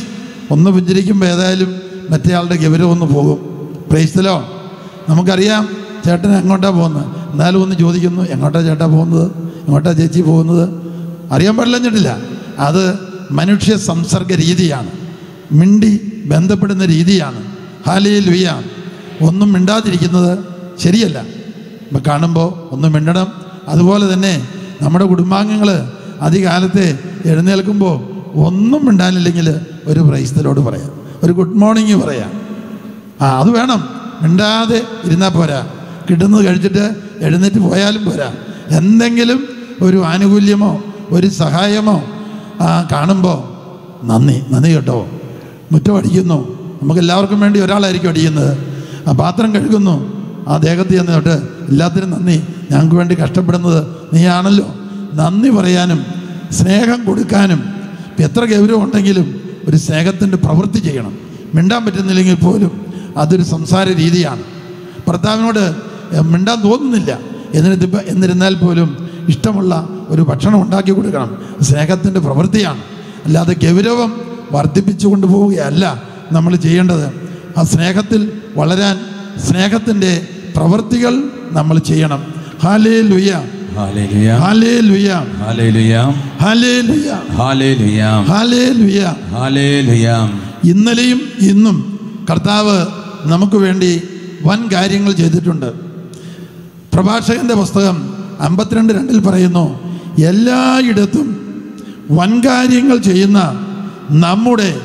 ഒന്ന് പുഞ്ചിരിക്കുമ്പോൾ ഏതായാലും മറ്റേ ആളുടെ ഗൗരവം ഒന്ന് പോകും. പ്രൈസ്തലോ നമുക്കറിയാം ചേട്ടൻ എങ്ങോട്ടാണ് പോകുന്നത്? എന്നാലും ഒന്ന് ചോദിക്കുന്നു എങ്ങോട്ടാ ചേട്ടാ പോകുന്നത്? എങ്ങോട്ടാ ചേച്ചി പോകുന്നത്? അറിയാൻ പാടില്ല അത് മനുഷ്യ സംസർഗ രീതിയാണ്. മിണ്ടി ബന്ധപ്പെടുന്ന രീതിയാണ്. ഹാലേ വിയ ഒന്നും മിണ്ടാതിരിക്കുന്നത് ശരിയല്ല. ഇപ്പം കാണുമ്പോൾ ഒന്നും മിണ്ടണം. അതുപോലെ തന്നെ നമ്മുടെ കുടുംബാംഗങ്ങൾ അധികാലത്തെ എഴുന്നേൽക്കുമ്പോൾ ഒന്നും മിണ്ടാനില്ലെങ്കിൽ ഒരു പ്രൈസ്തലോട് പറയാം. ഒരു ഗുഡ് മോർണിംഗ് പറയാം. ആ അത് വേണം. മിണ്ടാതെ ഇരുന്നാൽ പോരാ. കിട്ടുന്നത് കഴിച്ചിട്ട് എഴുന്നേറ്റ് പോയാലും പോരാ. എന്തെങ്കിലും ഒരു ആനുകൂല്യമോ ഒരു സഹായമോ കാണുമ്പോൾ നന്ദി നന്ദി കേട്ടോ. മുറ്റം അടിക്കുന്നു. നമുക്ക് എല്ലാവർക്കും വേണ്ടി ഒരാളായിരിക്കും അടിക്കുന്നത് ആ പാത്രം കഴുകുന്നു. ആ ദേഹത്ത് ചെന്ന് തൊട്ട് എല്ലാത്തിനും നന്ദി. ഞങ്ങൾക്ക് വേണ്ടി കഷ്ടപ്പെടുന്നത് നീയാണല്ലോ. നന്ദി പറയാനും സ്നേഹം കൊടുക്കാനും എത്ര ഗൗരവം ഉണ്ടെങ്കിലും ഒരു സ്നേഹത്തിന്റെ പ്രവൃത്തി ചെയ്യണം. മിണ്ടാൻ പറ്റുന്നില്ലെങ്കിൽ പോലും അതൊരു സംസാര രീതിയാണ്. ഭർത്താവിനോട് മിണ്ടാൻ തോന്നുന്നില്ല. എന്നിട്ട് എന്നിരുന്നാൽ പോലും ഇഷ്ടമുള്ള ഒരു ഭക്ഷണം ഉണ്ടാക്കി കൊടുക്കണം. സ്നേഹത്തിന്റെ പ്രവൃത്തിയാണ്. അല്ലാതെ ഗൗരവം വർദ്ധിപ്പിച്ചു കൊണ്ടുപോവുകയല്ല നമ്മൾ ചെയ്യേണ്ടത്. ആ സ്നേഹത്തിൽ വളരാൻ സ്നേഹത്തിന്റെ പ്രവൃത്തികൾ നമ്മൾ ചെയ്യണം. ഹാലേ ലുയ ഇന്നലെയും ഇന്നും കർത്താവ് നമുക്ക് വേണ്ടി വൻ കാര്യങ്ങൾ ചെയ്തിട്ടുണ്ട്. പ്രഭാഷകന്റെ പുസ്തകം അമ്പത്തിരണ്ട് രണ്ടിൽ പറയുന്നു എല്ലായിടത്തും വൻകാര്യങ്ങൾ ചെയ്യുന്ന നമ്മുടെ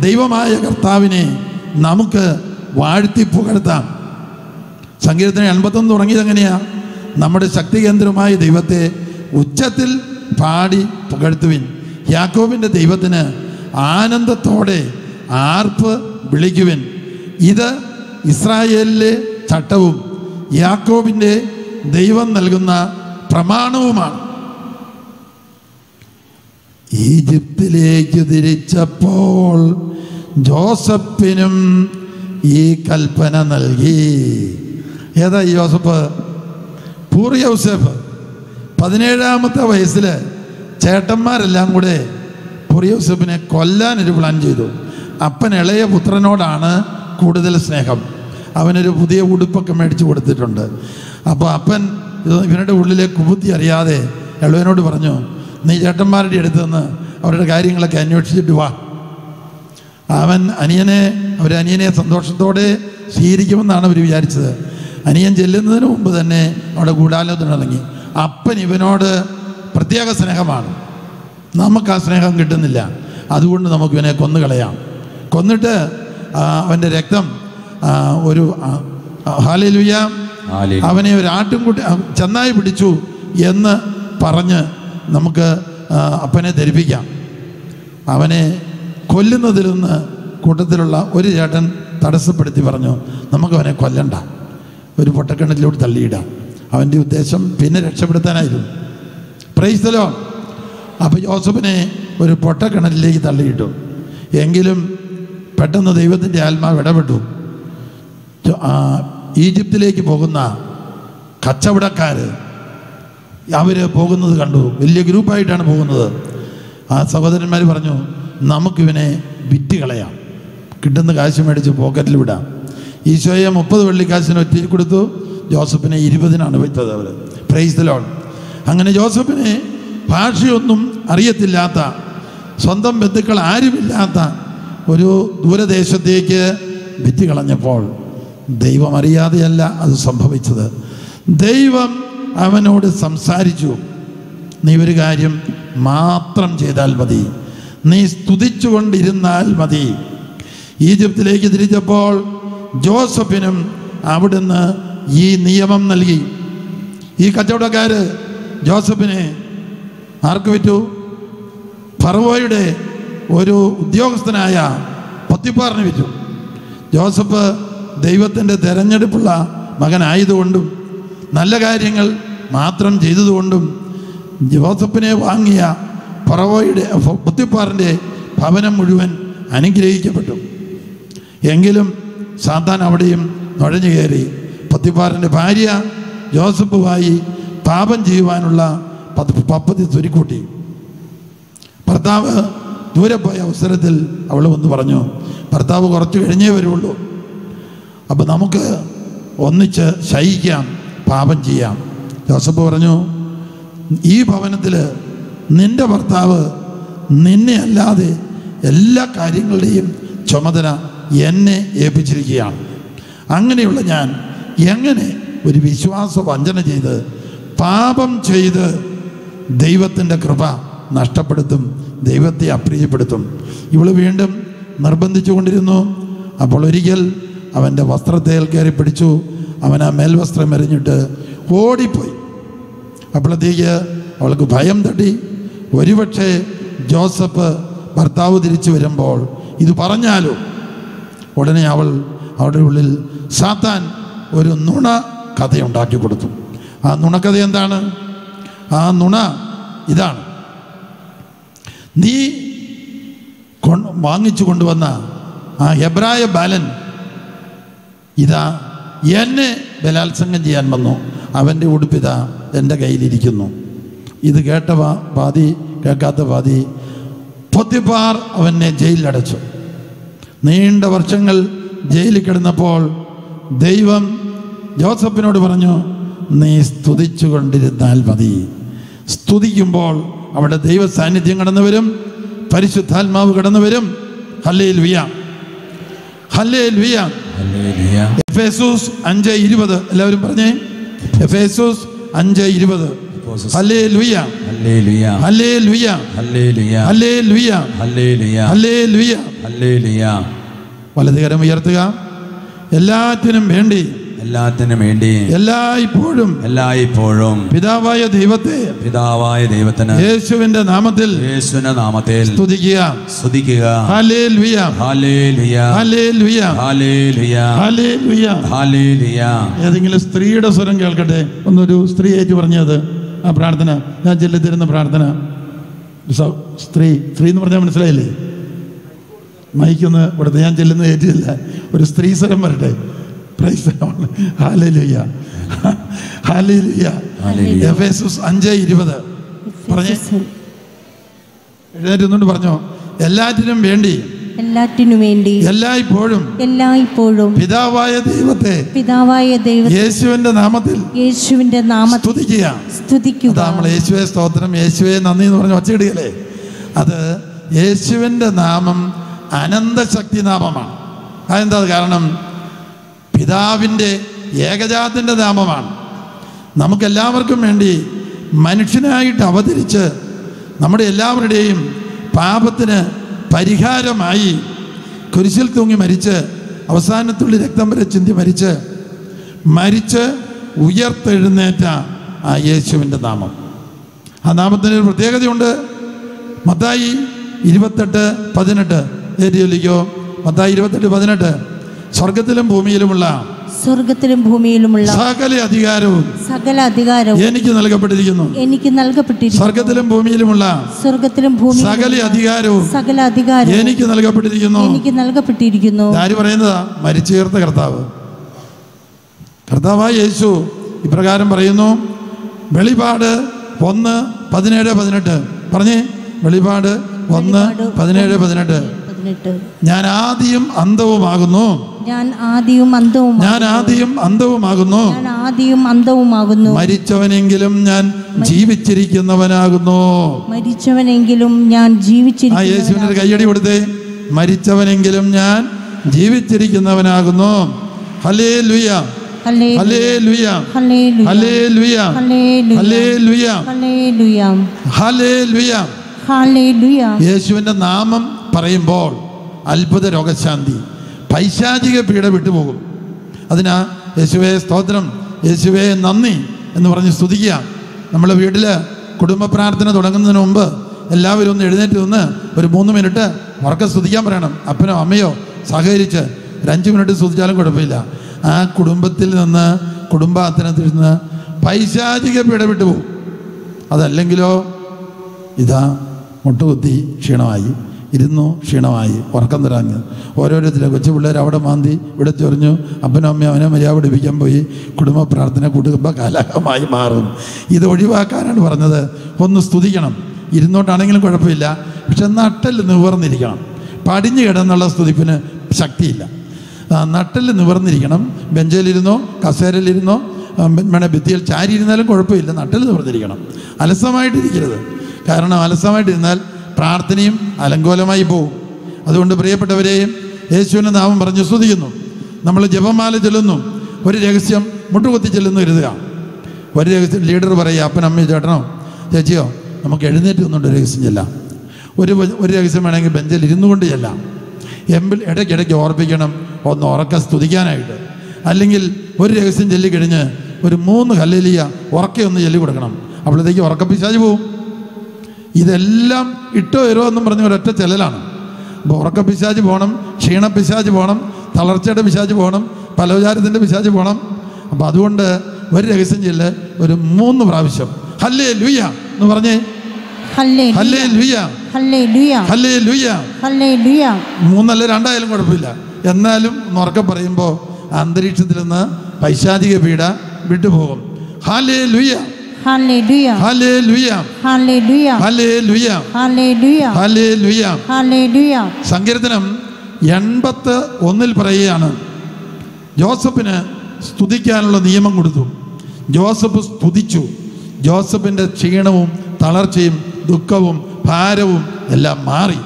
ദൈവമായ കർത്താവിനെ നമുക്ക് വാഴ്ത്തി പുകഴ്ത്താം. സംഗീതത്തിന് എൺപത്തൊന്ന് തുടങ്ങിയത് എങ്ങനെയാണ് നമ്മുടെ ശക്തി കേന്ദ്രമായ ദൈവത്തെ ഉച്ചത്തിൽ പാടി പുകഴ്ത്തുവിൻ. യാക്കോബിന്റെ ദൈവത്തിന് ആനന്ദത്തോടെ ആർപ്പ് വിളിക്കുവിൻ. ഇത് ഇസ്രായേലിലെ ചട്ടവും യാക്കോബിന്റെ ദൈവം നൽകുന്ന പ്രമാണവുമാണ്. ഈജിപ്തിലേക്ക് തിരിച്ചപ്പോൾ ജോസഫിനും ഈ കൽപ്പന നൽകി. ഏതാ ജോസഫ്? പൂർ യൗസഫ്. പതിനേഴാമത്തെ വയസ്സിൽ ചേട്ടന്മാരെല്ലാം കൂടെ പൂർ കൊല്ലാൻ ഒരു പ്ലാൻ ചെയ്തു. അപ്പൻ ഇളയ പുത്രനോടാണ് കൂടുതൽ സ്നേഹം. അവനൊരു പുതിയ ഉടുപ്പൊക്കെ മേടിച്ച് കൊടുത്തിട്ടുണ്ട്. അപ്പോൾ അപ്പൻ ഇവനുടെ ഉള്ളിലെ കുബുദ്ധി അറിയാതെ എളുവനോട് പറഞ്ഞു നീ ചേട്ടന്മാരുടെ അടുത്ത് നിന്ന് അവരുടെ കാര്യങ്ങളൊക്കെ അന്വേഷിച്ചിട്ട് വാ. അവൻ അനിയനെ അവർ അനിയനെ സന്തോഷത്തോടെ സ്വീകരിക്കുമെന്നാണ് അവർ വിചാരിച്ചത്. അനിയൻ ചെല്ലുന്നതിന് മുമ്പ് തന്നെ അവിടെ ഗൂഢാലോചന ഇറങ്ങി. അപ്പൻ ഇവനോട് പ്രത്യേക സ്നേഹമാണ്. നമുക്ക് ആ സ്നേഹം കിട്ടുന്നില്ല. അതുകൊണ്ട് നമുക്ക് ഇവനെ കൊന്നുകളയാം. കൊന്നിട്ട് അവന്റെ രക്തം ഒരു ഹാലലുയ. അവനെ ഒരു ആട്ടിൻകുട്ടി ചെന്നായി പിടിച്ചു എന്ന് പറഞ്ഞ് നമുക്ക് അപ്പനെ ധരിപ്പിക്കാം. അവനെ കൊല്ലുന്നതിൽ നിന്ന് കൂട്ടത്തിലുള്ള ഒരു ചേട്ടൻ തടസ്സപ്പെടുത്തി പറഞ്ഞു നമുക്കവനെ കൊല്ലണ്ട. ഒരു പൊട്ടക്കിണറ്റിലോട്ട് തള്ളിയിടാം. അവന്റെ ഉദ്ദേശം പിന്നെ രക്ഷപ്പെടുത്താനായിരുന്നു. പ്രൈസ്തലോ അപ്പോൾ ജോസഫിനെ ഒരു പൊട്ടക്കിണറ്റിലേക്ക് തള്ളിയിട്ടു. എങ്കിലും പെട്ടെന്ന് ദൈവത്തിന്റെ ആത്മാവ് ഇടപെട്ടു. ഈജിപ്തിലേക്ക് പോകുന്ന കച്ചവടക്കാർ അവർ പോകുന്നത് കണ്ടു. വലിയ ഗ്രൂപ്പായിട്ടാണ് പോകുന്നത്. ആ സഹോദരന്മാർ പറഞ്ഞു നമുക്കിവനെ വിറ്റ് കളയാം. കിട്ടുന്ന കാശ് മേടിച്ച് പോക്കറ്റിൽ വിടാം. ഈശോയെ മുപ്പത് വെള്ളിക്കാശിന് ഒറ്റ കൊടുത്തു. ജോസഫിനെ ഇരുപതിനാണ് വിറ്റത് അവർ പ്രൈസ് ലോൺ അങ്ങനെ ജോസഫിനെ ഭാഷയൊന്നും അറിയത്തില്ലാത്ത സ്വന്തം ബന്ധുക്കൾ ആരുമില്ലാത്ത ഒരു ദൂരദേശത്തേക്ക് വിറ്റ് കളഞ്ഞപ്പോൾ ദൈവം അറിയാതെയല്ല അത് സംഭവിച്ചത്. ദൈവം അവനോട് സംസാരിച്ചു. നീ ഒരു കാര്യം മാത്രം ചെയ്താൽ മതി. നീ സ്തുതിച്ചുകൊണ്ടിരുന്നാൽ മതി. ഈജിപ്തിലേക്ക് തിരിച്ചപ്പോൾ ജോസഫിനും അവിടുന്ന് ഈ നിയമം നൽകി. ഈ കച്ചവടക്കാര് ജോസഫിനെ ആർക്ക് വിറ്റു? ഫറവോയുടെ ഒരു ഉദ്യോഗസ്ഥനായ പത്തിപ്പാറിന് വിറ്റു. ജോസഫ് ദൈവത്തിന്റെ തെരഞ്ഞെടുപ്പുള്ള മകനായതുകൊണ്ടും നല്ല കാര്യങ്ങൾ മാത്രം ചെയ്തതുകൊണ്ടും ജോസഫിനെ വാങ്ങിയ പറവോയുടെ പുത്തിപ്പാറിന്റെ ഭവനം മുഴുവൻ അനുഗ്രഹിക്കപ്പെട്ടു. എങ്കിലും സാത്താൻ അവിടെയും നുഴഞ്ഞു കയറി. പത്തിപ്പാറിന്റെ ഭാര്യ ജോസഫുമായി പാപം ചെയ്യുവാനുള്ള പദ്ധ- പദ്ധതി ചുരുക്കൂട്ടി ഭർത്താവ് ദൂരെ പോയ അവസരത്തിൽ അവൾ വന്ന് പറഞ്ഞു ഭർത്താവ് കുറച്ച് കഴിഞ്ഞേ വരുള്ളൂ അപ്പം നമുക്ക് ഒന്നിച്ച് ശയിക്കാം പാപം ചെയ്യാം. ജോസഫ് പറഞ്ഞു ഈ ഭവനത്തിൽ നിന്റെ ഭർത്താവ് നിന്നെ അല്ലാതെ എല്ലാ കാര്യങ്ങളുടെയും ചുമതല എന്നെ ഏൽപ്പിച്ചിരിക്കുകയാണ്. അങ്ങനെയുള്ള ഞാൻ എങ്ങനെ ഒരു വിശ്വാസ വഞ്ചന ചെയ്ത് പാപം ചെയ്ത് ദൈവത്തിന്റെ കൃപ നഷ്ടപ്പെടുത്തും ദൈവത്തെ അപ്രിയപ്പെടുത്തും? ഇവൾ വീണ്ടും നിർബന്ധിച്ചു കൊണ്ടിരുന്നു അപ്പോൾ ഒരിക്കൽ അവന്റെ വസ്ത്രത്തേൽ കയറി പിടിച്ചു. അവൻ ആ മേൽവസ്ത്രം എറിഞ്ഞിട്ട് ഓടിപ്പോയി. അപ്പോഴത്തേക്ക് അവൾക്ക് ഭയം തട്ടി. ഒരുപക്ഷെ ജോസഫ് ഭർത്താവ് തിരിച്ചു വരുമ്പോൾ ഇത് പറഞ്ഞാലോ? ഉടനെ അവൾ അവളുടെ ഉള്ളിൽ സാത്താൻ ഒരു നുണ കഥയുണ്ടാക്കി കൊടുത്തു. ആ നുണക്കഥ എന്താണ്? ആ നുണ ഇതാണ്. നീ വാങ്ങിച്ചു കൊണ്ടുവന്ന ആ ഹെബ്രായ ബാലൻ ഇതാ എന്നെ ബലാത്സംഗം ചെയ്യാൻ വന്നു. അവന്റെ ഉടുപ്പിതാ എന്റെ കയ്യിലിരിക്കുന്നു. ഇത് കേട്ട പാതി കേൾക്കാത്ത പാതി പൊത്തിപ്പാർ അവനെ ജയിലിലടച്ചു നീണ്ട വർഷങ്ങൾ ജയിലിൽ കിടന്നപ്പോൾ ദൈവം ജോസഫിനോട് പറഞ്ഞു നീ സ്തുതിച്ചു കൊണ്ടിരുന്നാൽ മതി. സ്തുതിക്കുമ്പോൾ അവിടെ ദൈവ സാന്നിധ്യം കടന്നു വരും പരിശുദ്ധാത്മാവ് കടന്നു വരും. ഹല്ലയിൽ വിയാം എഫേസൂസ് അഞ്ച് ഇരുപത്. എല്ലാവരും പറഞ്ഞേ? എഫേസൂസ് അഞ്ച് ഇരുപത്. വലതുകരം ഉയർത്തുക. എല്ലാറ്റിനും വേണ്ടി എല്ലാത്തിനും വേണ്ടി എല്ലായ്പ്പോഴും എല്ലായ്പ്പോഴും പിതാവായ ദൈവത്തെ പിതാവായ ദൈവത്തിന് യേശുവിന്റെ നാമത്തിൽ യേശുവിന്റെ നാമത്തിൽ സ്തുതിക്കുക. സ്തുതിക്കുക. ഹല്ലേലൂയ. ഹല്ലേലൂയ. ഹല്ലേലൂയ. ഏതെങ്കിലും സ്ത്രീയുടെ സ്വരം കേൾക്കട്ടെ. ഒന്നൊരു സ്ത്രീ ഏറ്റു പറഞ്ഞത്. ആ പ്രാർത്ഥന ഞാൻ ചെല്ലിത്തരുന്ന പ്രാർത്ഥന. സ്ത്രീ സ്ത്രീ എന്ന് പറഞ്ഞാൽ മനസ്സിലായില്ലേ? മൈക്കൊന്ന് ഇവിടുത്തെ ഞാൻ ചെല്ലുന്ന ഏറ്റില്ല. ഒരു സ്ത്രീ സ്വരം വരട്ടെ. പ്രൈസ് ഹാലേലുയ്യ ഹാലേലുയ്യ എഫേസസ് അഞ്ച് ഇരുപത്. പറഞ്ഞേ. എഴുന്നേറ്റ് പറഞ്ഞോ. എല്ലാറ്റിനും വേണ്ടി. എല്ലാറ്റിനു വേണ്ടി. എല്ലായ്പ്പോഴും. എല്ലായ്പ്പോഴും. പിതാവായ ദൈവത്തെ പിതാവായ ദൈവത്തെ യേശുവിന്റെ നാമത്തിൽ യേശുവിന്റെ നാമത്തിൽ സ്തുതിക്കുക. സ്തുതിക്കുക. അതാ നമ്മൾ യേശുവെ സ്തോത്രം. യേശുവെ നന്ദി എന്ന് പറഞ്ഞ് ഒച്ചയിടുകയല്ലേ അത് യേശുവിന്റെ നാമം അനന്തശക്തി നാമമാണ് അതെന്താ കാരണം? പിതാവിന്റെ ഏകജാതന്റെ നാമമാണ്. നമുക്കെല്ലാവർക്കും വേണ്ടി മനുഷ്യനായിട്ട് അവതരിച്ച് നമ്മുടെ എല്ലാവരുടെയും പാപത്തിന് പരിഹാരമായി കുരിശിൽ തൂങ്ങി മരിച്ച് അവസാനത്തുള്ളി രക്തം വരെ ചിന്തി മരിച്ച് മരിച്ച് ഉയർത്തെഴുന്നേറ്റ ആ യേശുവിന്റെ നാമം. ആ നാമത്തിന് ഒരു പ്രത്യേകതയുണ്ട്. മത്തായി ഇരുപത്തെട്ട് പതിനെട്ട്. ഏരിയയിലേക്കോ മത്തായി ഇരുപത്തെട്ട് പതിനെട്ട്. സ്വർഗത്തിലും ഭൂമിയിലുമുള്ള സ്വർഗത്തിലും ഭൂമിയിലുമുള്ള സകല അധികാരവും സകല അധികാരവും എനിക്ക് നൽകപ്പെട്ടിരിക്കുന്നു. എനിക്ക് നൽകപ്പെട്ടിരിക്കുന്നു. സ്വർഗത്തിലും ഭൂമിയിലുമുള്ള സ്വർഗത്തിലും ഭൂമി സകല അധികാരവും സകല അധികാരവും എനിക്ക് നൽകപ്പെട്ടിരിക്കുന്നു. എനിക്ക് നൽകപ്പെട്ടിരിക്കുന്നു. ആര് പറയുന്നതാ? മരിച്ചുയർത്ത കർത്താവ്. കർത്താവായ യേശു ഇപ്രകാരം പറയുന്നു വെളിപാട് ഒന്ന് പതിനേഴ് പതിനെട്ട്. പറഞ്ഞേ വെളിപാട് ഒന്ന് പതിനേഴ് പതിനെട്ട്. പതിനെട്ട് ഞാൻ ആദിയും അന്തവുമാകുന്നു ഞാൻ ആദിയും അന്തവും ഞാൻ ആദിയും അന്തവുമാകുന്നു ഞാൻ ആദിയും അന്തവുമാകുന്നു മരിച്ചവനെങ്കിലും ഞാൻ ജീവിച്ചിരിക്കുന്നവനാകുന്നു മരിച്ചവനെങ്കിലും ഞാൻ ആ ജീവിച്ചിരിക്കുന്നു യേശുവിന് ഒരു കയ്യടി കൊടുത്തേ മരിച്ചവനെങ്കിലും ഞാൻ ജീവിച്ചിരിക്കുന്നവനാകുന്നു ഹലേ ലുയ ഹലേ ലുയ ഹലേ ലുയ ഹലേ ലുയ ഹലേ ലുയ യേശുവിന്റെ നാമം പറയുമ്പോൾ അത്ഭുത രോഗശാന്തി. പൈശാചിക പീഡ വിട്ടുപോകും. അതിനാ യേശുവേ സ്തോത്രം യേശുവേ നന്ദി എന്ന് പറഞ്ഞ് സ്തുതിക്കുക. നമ്മളെ വീട്ടിൽ കുടുംബ പ്രാർത്ഥന തുടങ്ങുന്നതിന് മുമ്പ് എല്ലാവരും ഒന്ന് എഴുന്നേറ്റ് നിന്ന് ഒരു മൂന്ന് മിനിറ്റ് ഉറക്കം സ്തുതിക്കാൻ പറയണം. അപ്പനോ അമ്മയോ സഹകരിച്ച് ഒരു അഞ്ച് മിനിറ്റ് സ്തുതിച്ചാലും കുഴപ്പമില്ല. ആ കുടുംബത്തിൽ നിന്ന് കുടുംബാത്തനത്തിൽ നിന്ന് പൈശാചിക പീഡ വിട്ടുപോകും. അതല്ലെങ്കിലോ ഇതാ മുട്ടുകുത്തി ക്ഷീണമായി. ഇരുന്നു ക്ഷീണമായി ഉറക്കം തരാഞ്ഞ് ഓരോരുത്തരെ കൊച്ചു പിള്ളേർ അവിടെ മാന്തി ഇവിടെ ചൊറിഞ്ഞു. അപ്പനും അമ്മയും അവനെ മര്യാദ പിടിപ്പിക്കാൻ പോയി. കുടുംബ പ്രാർത്ഥന കുടുംബ കലഹമായി മാറും. ഇത് ഒഴിവാക്കാനാണ് പറഞ്ഞത്. ഒന്ന് സ്തുതിക്കണം. ഇരുന്നോട്ടാണെങ്കിലും കുഴപ്പമില്ല. പക്ഷെ നട്ടൽ നിവർന്നിരിക്കണം. പടിഞ്ഞു കിടന്നുള്ള സ്തുതിപ്പിന് ശക്തിയില്ല. നട്ടൽ നിവർന്നിരിക്കണം. ബെഞ്ചിലിരുന്നോ കസേരയിലിരുന്നോ വേണേ ഭിത്തിയിൽ ചാരി ഇരുന്നാലും കുഴപ്പമില്ല. നട്ടൽ നിവർന്നിരിക്കണം. അലസമായിട്ടിരിക്കരുത്. കാരണം അലസമായിട്ടിരുന്നാൽ പ്രാർത്ഥനയും അലങ്കോലമായി പോകും അതുകൊണ്ട് പ്രിയപ്പെട്ടവരെയും യേശുവിന്റെ നാമം പറഞ്ഞ് സ്തുതിക്കുന്നു. നമ്മൾ ജപമാല ചെല്ലുന്നു. ഒരു രഹസ്യം മുട്ടുകുത്തി ചെല്ലുന്നു കരുതുക ഒരു രഹസ്യം ലീഡർ പറയുക അപ്പൻ അമ്മയും ചേട്ടനോ ചേച്ചിയോ നമുക്ക് എഴുന്നേറ്റ് നിന്നുകൊണ്ട് രഹസ്യം ചെല്ലാം. ഒരു ഒരു രഹസ്യം വേണമെങ്കിൽ ബെഞ്ചിൽ ഇരുന്നു കൊണ്ട് ചെല്ലാം. എമ്പിൽ ഇടയ്ക്കിടയ്ക്ക് ഓർപ്പിക്കണം ഒന്ന് ഉറക്ക സ്തുതിക്കാനായിട്ട്. അല്ലെങ്കിൽ ഒരു രഹസ്യം ചൊല്ലിക്കഴിഞ്ഞ് ഒരു മൂന്ന് കല്ലിലിയ ഉറക്കെ ഒന്ന് ചൊല്ലി കൊടുക്കണം അപ്പോഴത്തേക്ക് ഉറക്കപ്പിശാജ് പോവും. ഇതെല്ലാം ഇട്ടോ ഇരോ എന്നും പറഞ്ഞ ഒരൊറ്റ ചെല്ലലാണ്. അപ്പോൾ ഉറക്ക പിശാജ് പോകണം ക്ഷീണ പിശാജ് പോകണം തളർച്ചയുടെ പിശാജ് പോകണം പലവിചാരത്തിന്റെ പിശാജ് പോകണം. അപ്പോൾ അതുകൊണ്ട് ഒരു രഹസ്യം ചെല്ല് ഒരു മൂന്ന് പ്രാവശ്യം. ഹല്ലേ ലുയ്യ എന്ന് പറഞ്ഞേ? മൂന്നല്ല രണ്ടായാലും കുഴപ്പമില്ല. എന്നാലും ഉറക്കെ പറയുമ്പോൾ അന്തരീക്ഷത്തിൽ നിന്ന് പൈശാചിക പീഡ വിട്ടുപോകും. ഹാലേ ലുയ്യ Hallelujah. Hallelujah. Hallelujah. Hallelujah. Hallelujah. Hallelujah. ലുയ സങ്കീർത്തനം എൺപത്ത് ഒന്നിൽ പറയുകയാണ് ജോസഫിന് സ്തുതിക്കാനുള്ള നിയമം കൊടുത്തു ജോസഫ് സ്തുതിച്ചു ജോസഫിന്റെ ക്ഷീണവും തളർച്ചയും ദുഃഖവും ഭാരവും എല്ലാം മാറി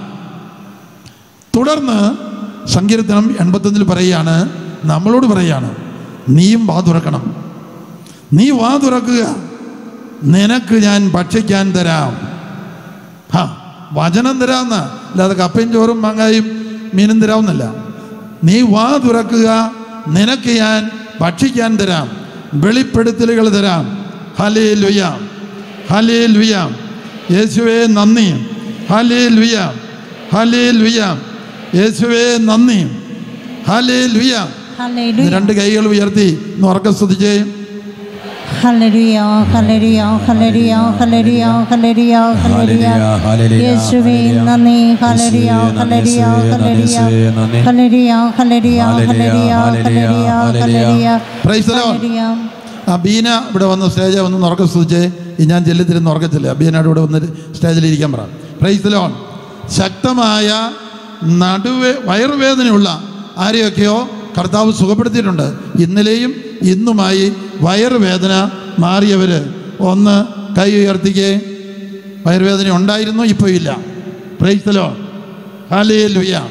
തുടർന്ന് സങ്കീർത്തനം എൺപത്തൊന്നിൽ പറയുകയാണ് നമ്മളോട് പറയുകയാണ് നീയും വാ തുറക്കണം നീ വാ തുറക്കുക നിനക്ക് ഞാൻ ഭക്ഷിക്കാൻ തരാം. ഹാ വചനം തരാമെന്ന അല്ലാതെ കപ്പയും ചോറും മാങ്ങായും മീനും തരാമെന്നല്ല നീ വാ തുറക്കുക നിനക്ക് ഞാൻ ഭക്ഷിക്കാൻ തരാം. വെളിപ്പെടുത്തലുകൾ തരാം. ഹലേ ലുയാം ഹലേ ലുയാം യേശുവേ നന്ദി. ഹലേ ലുയാം ഹലേ ലുയാം യേശുവേ നന്ദി. ഹലേ ലുയാം രണ്ട് കൈകൾ ഉയർത്തി ഒന്ന് ഉറക്കം സ്തുതിച്ചേ ഹല്ലേലൂയ hallelujah hallelujah hallelujah hallelujah hallelujah hallelujah, യേശുവേ നന്ദി ഹല്ലേലൂയ യേശുവേ നന്ദി, ഹല്ലേലൂയ യേശുവേ നന്ദി, hallelujah hallelujah hallelujah hallelujah, hallelujah hallelujah, ഹല്ലേലൂയ Praise the Lord. ഹല്ലേലൂയ ആ ബീന ഇവിടെ വന്ന് സ്റ്റേജ് വന്ന് ഉറക്കം സ്തുതിച്ചേ ഈ ഞാൻ ചെല്ലിത്തിരുന്ന് ഉറക്കത്തില്ല. ബീനയുടെ ഇവിടെ വന്ന് സ്റ്റേജിൽ ഇരിക്കാൻ പറ. പ്രൈസ് ലോൺ ശക്തമായ നടുവേ വയറുവേദനയുള്ള ആരെയൊക്കെയോ കർത്താവ് സുഖപ്പെടുത്തിയിട്ടുണ്ട്. ഇന്നലെയും ഇന്നുമായി വയറുവേദന മാറിയവർ ഒന്ന് കൈ ഉയർത്തിക്കേ. വയറുവേദന ഉണ്ടായിരുന്നു ഇപ്പോൾ ഇല്ല. പ്രൈസലോ ഹാലേ ലുയ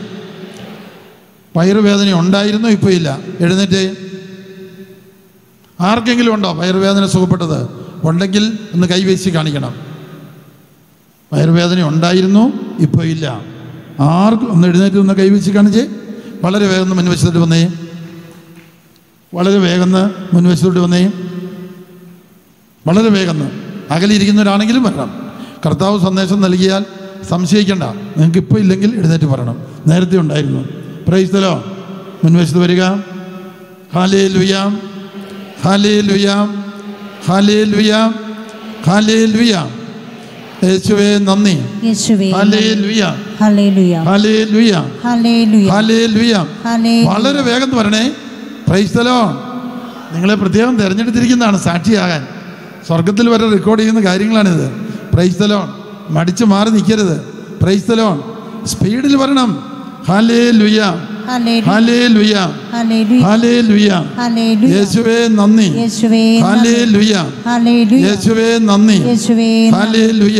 വയറുവേദന ഉണ്ടായിരുന്നു ഇപ്പോൾ ഇല്ല. എഴുന്നേറ്റ്. ആർക്കെങ്കിലും ഉണ്ടോ വയറുവേദന സുഖപ്പെട്ടത്? ഉണ്ടെങ്കിൽ ഒന്ന് കൈവീശി കാണിക്കണം. വയറുവേദന ഉണ്ടായിരുന്നു ഇപ്പോൾ ഇല്ല. ആർക്കും ഒന്ന് എഴുന്നേറ്റ് ഒന്ന് കൈവീശി കാണിച്ചേ. വളരെ വേഗം മുൻവശത്തോട്ട് വന്നേ. വളരെ വേഗന്ന് മുൻവശത്തോട്ട് വന്നേ. വളരെ വേഗന്ന്. അകലിയിരിക്കുന്നവരാണെങ്കിലും വരണം. കർത്താവ് സന്ദേശം നൽകിയാൽ സംശയിക്കേണ്ട. നിങ്ങൾക്ക് ഇപ്പോൾ ഇല്ലെങ്കിൽ എഴുന്നേറ്റ് പറയണം നേരത്തെ ഉണ്ടായിരുന്നു. പ്രൈസ്തലോ മുൻവശത്ത് വരിക. ഹാലേ ലുയാം ഹാലേ ലുയാം ഹാലേ ലുയാം ഹാലേ ലുയാം യേശുവേ നന്ദി വളരെ വേഗം വരണേ. പ്രൈസ്തലോ നിങ്ങളെ പ്രത്യേകം തിരഞ്ഞെടുത്തിരിക്കുന്നതാണ് സാക്ഷിയാകാൻ. സ്വർഗത്തിൽ വരെ റെക്കോർഡ് ചെയ്യുന്ന കാര്യങ്ങളാണിത്. പ്രൈസ്തലോൺ മടിച്ചു മാറി നിൽക്കരുത്. പ്രൈസ്തലോൺ സ്പീഡിൽ വരണം. ഹാലേ ലുയ ഹാലേ ലുയ ഹാലേ ലുയ യേശുവേ നന്ദി. ഹാലേ ലുയ യേശുവേ നന്ദി. ഹാലേ ലുയ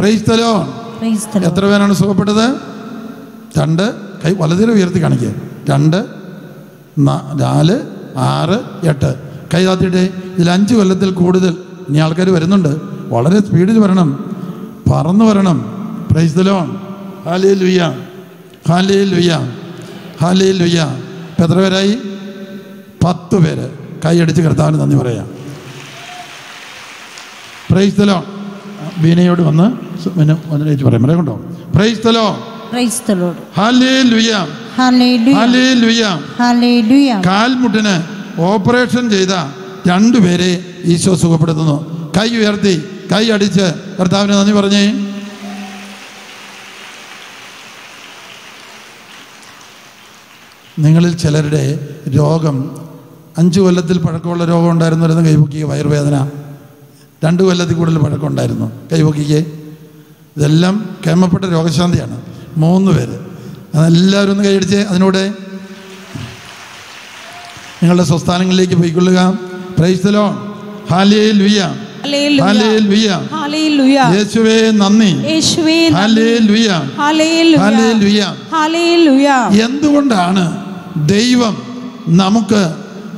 പ്രൈസ്തലോൺ പ്രൈസ്തലോ എത്ര പേരാണ് സുഖപ്പെട്ടത്? രണ്ട്. കൈ വലതിരെ ഉയർത്തി കാണിക്കുക രണ്ട്. നാല് ആറ് എട്ട്. കൈ താത്തിയിട്ടേ ഇതിൽ അഞ്ച് കൊല്ലത്തിൽ കൂടുതൽ ഇനി ആൾക്കാർ വരുന്നുണ്ട്. വളരെ സ്പീഡിൽ വരണം. പറന്നു വരണം. പ്രൈസ് ദലോൺ ഹാലിയിൽ ലുയ്യ ഹാലിയിൽ ലുയ്യ ഹാലിയിൽ ലുയ്യ ഇപ്പം എത്ര പേരായി? പത്ത് പേര്. കൈയടിച്ച് കർത്താവിന് നന്ദി പറയാം. പ്രൈസ് ദലോൺ ബീനയോട് വന്ന് പിന്നെ വന്നിട്ട് പറയാം. പറയാം കൊണ്ടോ. പ്രൈസ് ദലോ കാൽമുട്ടിന് ഓപ്പറേഷൻ ചെയ്ത രണ്ടുപേരെ ഈശോ സുഖപ്പെടുത്തുന്നു. കൈ ഉയർത്തി കൈ അടിച്ച് കർത്താവിന് നന്ദി പറഞ്ഞേ. നിങ്ങളിൽ ചിലരുടെ രോഗം അഞ്ച് കൊല്ലത്തിൽ പഴക്കമുള്ള രോഗം ഉണ്ടായിരുന്നവരെന്ന് കൈപൊക്കിക്ക് വയറുവേദന. രണ്ട് കൊല്ലത്തിൽ കൂടുതൽ പഴക്കം ഉണ്ടായിരുന്നു കൈപൊക്കിക്ക്. ഇതെല്ലാം കേമപ്പെട്ട രോഗശാന്തിയാണ്. മൂന്ന് പേര്. അതെല്ലാവരും ഒന്ന് കൈയടിച്ച് അതിനൂടെ. നിങ്ങളുടെ സ്വസ്ഥാനങ്ങളിലേക്ക് പോയിക്കൊള്ളുക. പ്രൈസ്തലോ ഹാലേ ലുയ്യ ഹാലേ ലുയ്യ യേശുവേ നന്ദി. എന്തുകൊണ്ടാണ് ദൈവം നമുക്ക്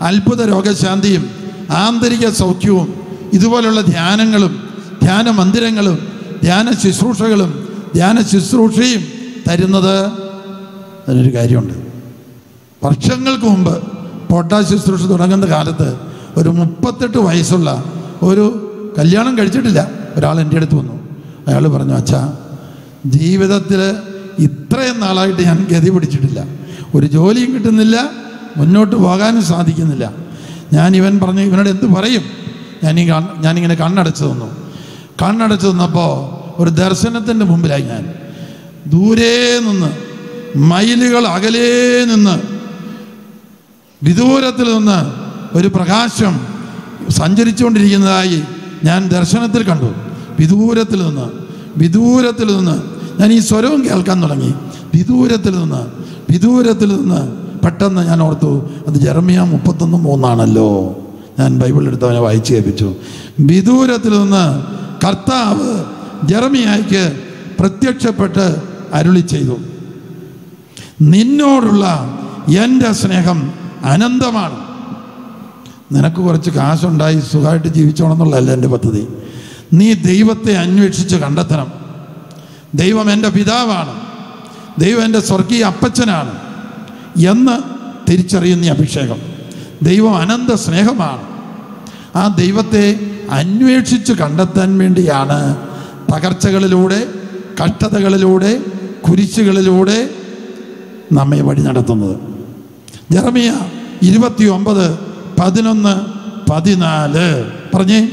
അത്ഭുത രോഗശാന്തിയും ആന്തരിക സൗഖ്യവും ഇതുപോലുള്ള ധ്യാനങ്ങളും ധ്യാന മന്ദിരങ്ങളും ധ്യാന ശുശ്രൂഷകളും ധ്യാന ശുശ്രൂഷയും തരുന്നത്? അതിനൊരു കാര്യമുണ്ട്. വർഷങ്ങൾക്ക് മുമ്പ് പൊട്ടാസ് ശുശ്രൂഷ തുടങ്ങുന്ന കാലത്ത് ഒരു മുപ്പത്തെട്ട് വയസ്സുള്ള ഒരു കല്യാണം കഴിച്ചിട്ടില്ല. ഒരാൾ എന്റെ അടുത്ത് വന്നു. അയാൾ പറഞ്ഞു അച്ഛാ ജീവിതത്തിൽ ഇത്രയും നാളായിട്ട് ഞാൻ ഗതി പിടിച്ചിട്ടില്ല. ഒരു ജോലിയും കിട്ടുന്നില്ല മുന്നോട്ട് പോകാനും സാധിക്കുന്നില്ല. ഞാൻ ഇവൻ പറഞ്ഞു ഇവനോട് എന്ത് പറയും? ഞാൻ ഈ ഞാനിങ്ങനെ കണ്ണടച്ചു തന്നു കണ്ണടച്ചു തന്നപ്പോൾ ഒരു ദർശനത്തിന്റെ മുമ്പിലായി ഞാൻ. ദൂരെ നിന്ന് മൈലുകൾ അകലേ നിന്ന് വിദൂരത്തിൽ നിന്ന് ഒരു പ്രകാശം സഞ്ചരിച്ചുകൊണ്ടിരിക്കുന്നതായി ഞാൻ ദർശനത്തിൽ കണ്ടു. വിദൂരത്തിൽ നിന്ന് വിദൂരത്തിൽ നിന്ന്. ഞാൻ ഈ സ്വരവും കേൾക്കാൻ തുടങ്ങി. വിദൂരത്തിൽ നിന്ന് വിദൂരത്തിൽ നിന്ന്. പെട്ടെന്ന് ഞാൻ ഓർത്തു അത് ജെറമിയ മുപ്പത്തൊന്ന് മൂന്നാണല്ലോ. ഞാൻ ബൈബിൾ എടുത്തവനെ വായിച്ചു കേൾപ്പിച്ചു. വിദൂരത്തിൽ നിന്ന് കർത്താവ് ജെറമിയായിക്ക് പ്രത്യക്ഷപ്പെട്ട് അരുളി ചെയ്തു. നിന്നോടുള്ള എന്റെ സ്നേഹം അനന്തമാണ്. നിനക്ക് കുറച്ച് കാശുണ്ടായി സുഖമായിട്ട് ജീവിച്ചോണം എന്നുള്ളതല്ല എന്റെ പദ്ധതി. നീ ദൈവത്തെ അന്വേഷിച്ച് കണ്ടെത്തണം. ദൈവം എന്റെ പിതാവാണ്. ദൈവം എന്റെ സ്വർഗീയ അപ്പച്ചനാണ് എന്ന് തിരിച്ചറിയുന്ന അഭിഷേകം. ദൈവം അനന്ത സ്നേഹമാണ്. ആ ദൈവത്തെ അന്വേഷിച്ച് കണ്ടെത്താൻ വേണ്ടിയാണ് തകർച്ചകളിലൂടെ കഷ്ടതകളിലൂടെ കുരിശുകളിലൂടെ നമ്മെ വഴി നടത്തുന്നത്. ജർമിയ ഇരുപത്തി ഒമ്പത് പതിനൊന്ന് പതിനാല്. പറഞ്ഞേ.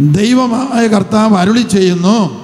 ദൈവമായ കർത്താവ് അരുളി ചെയ്യുന്നു.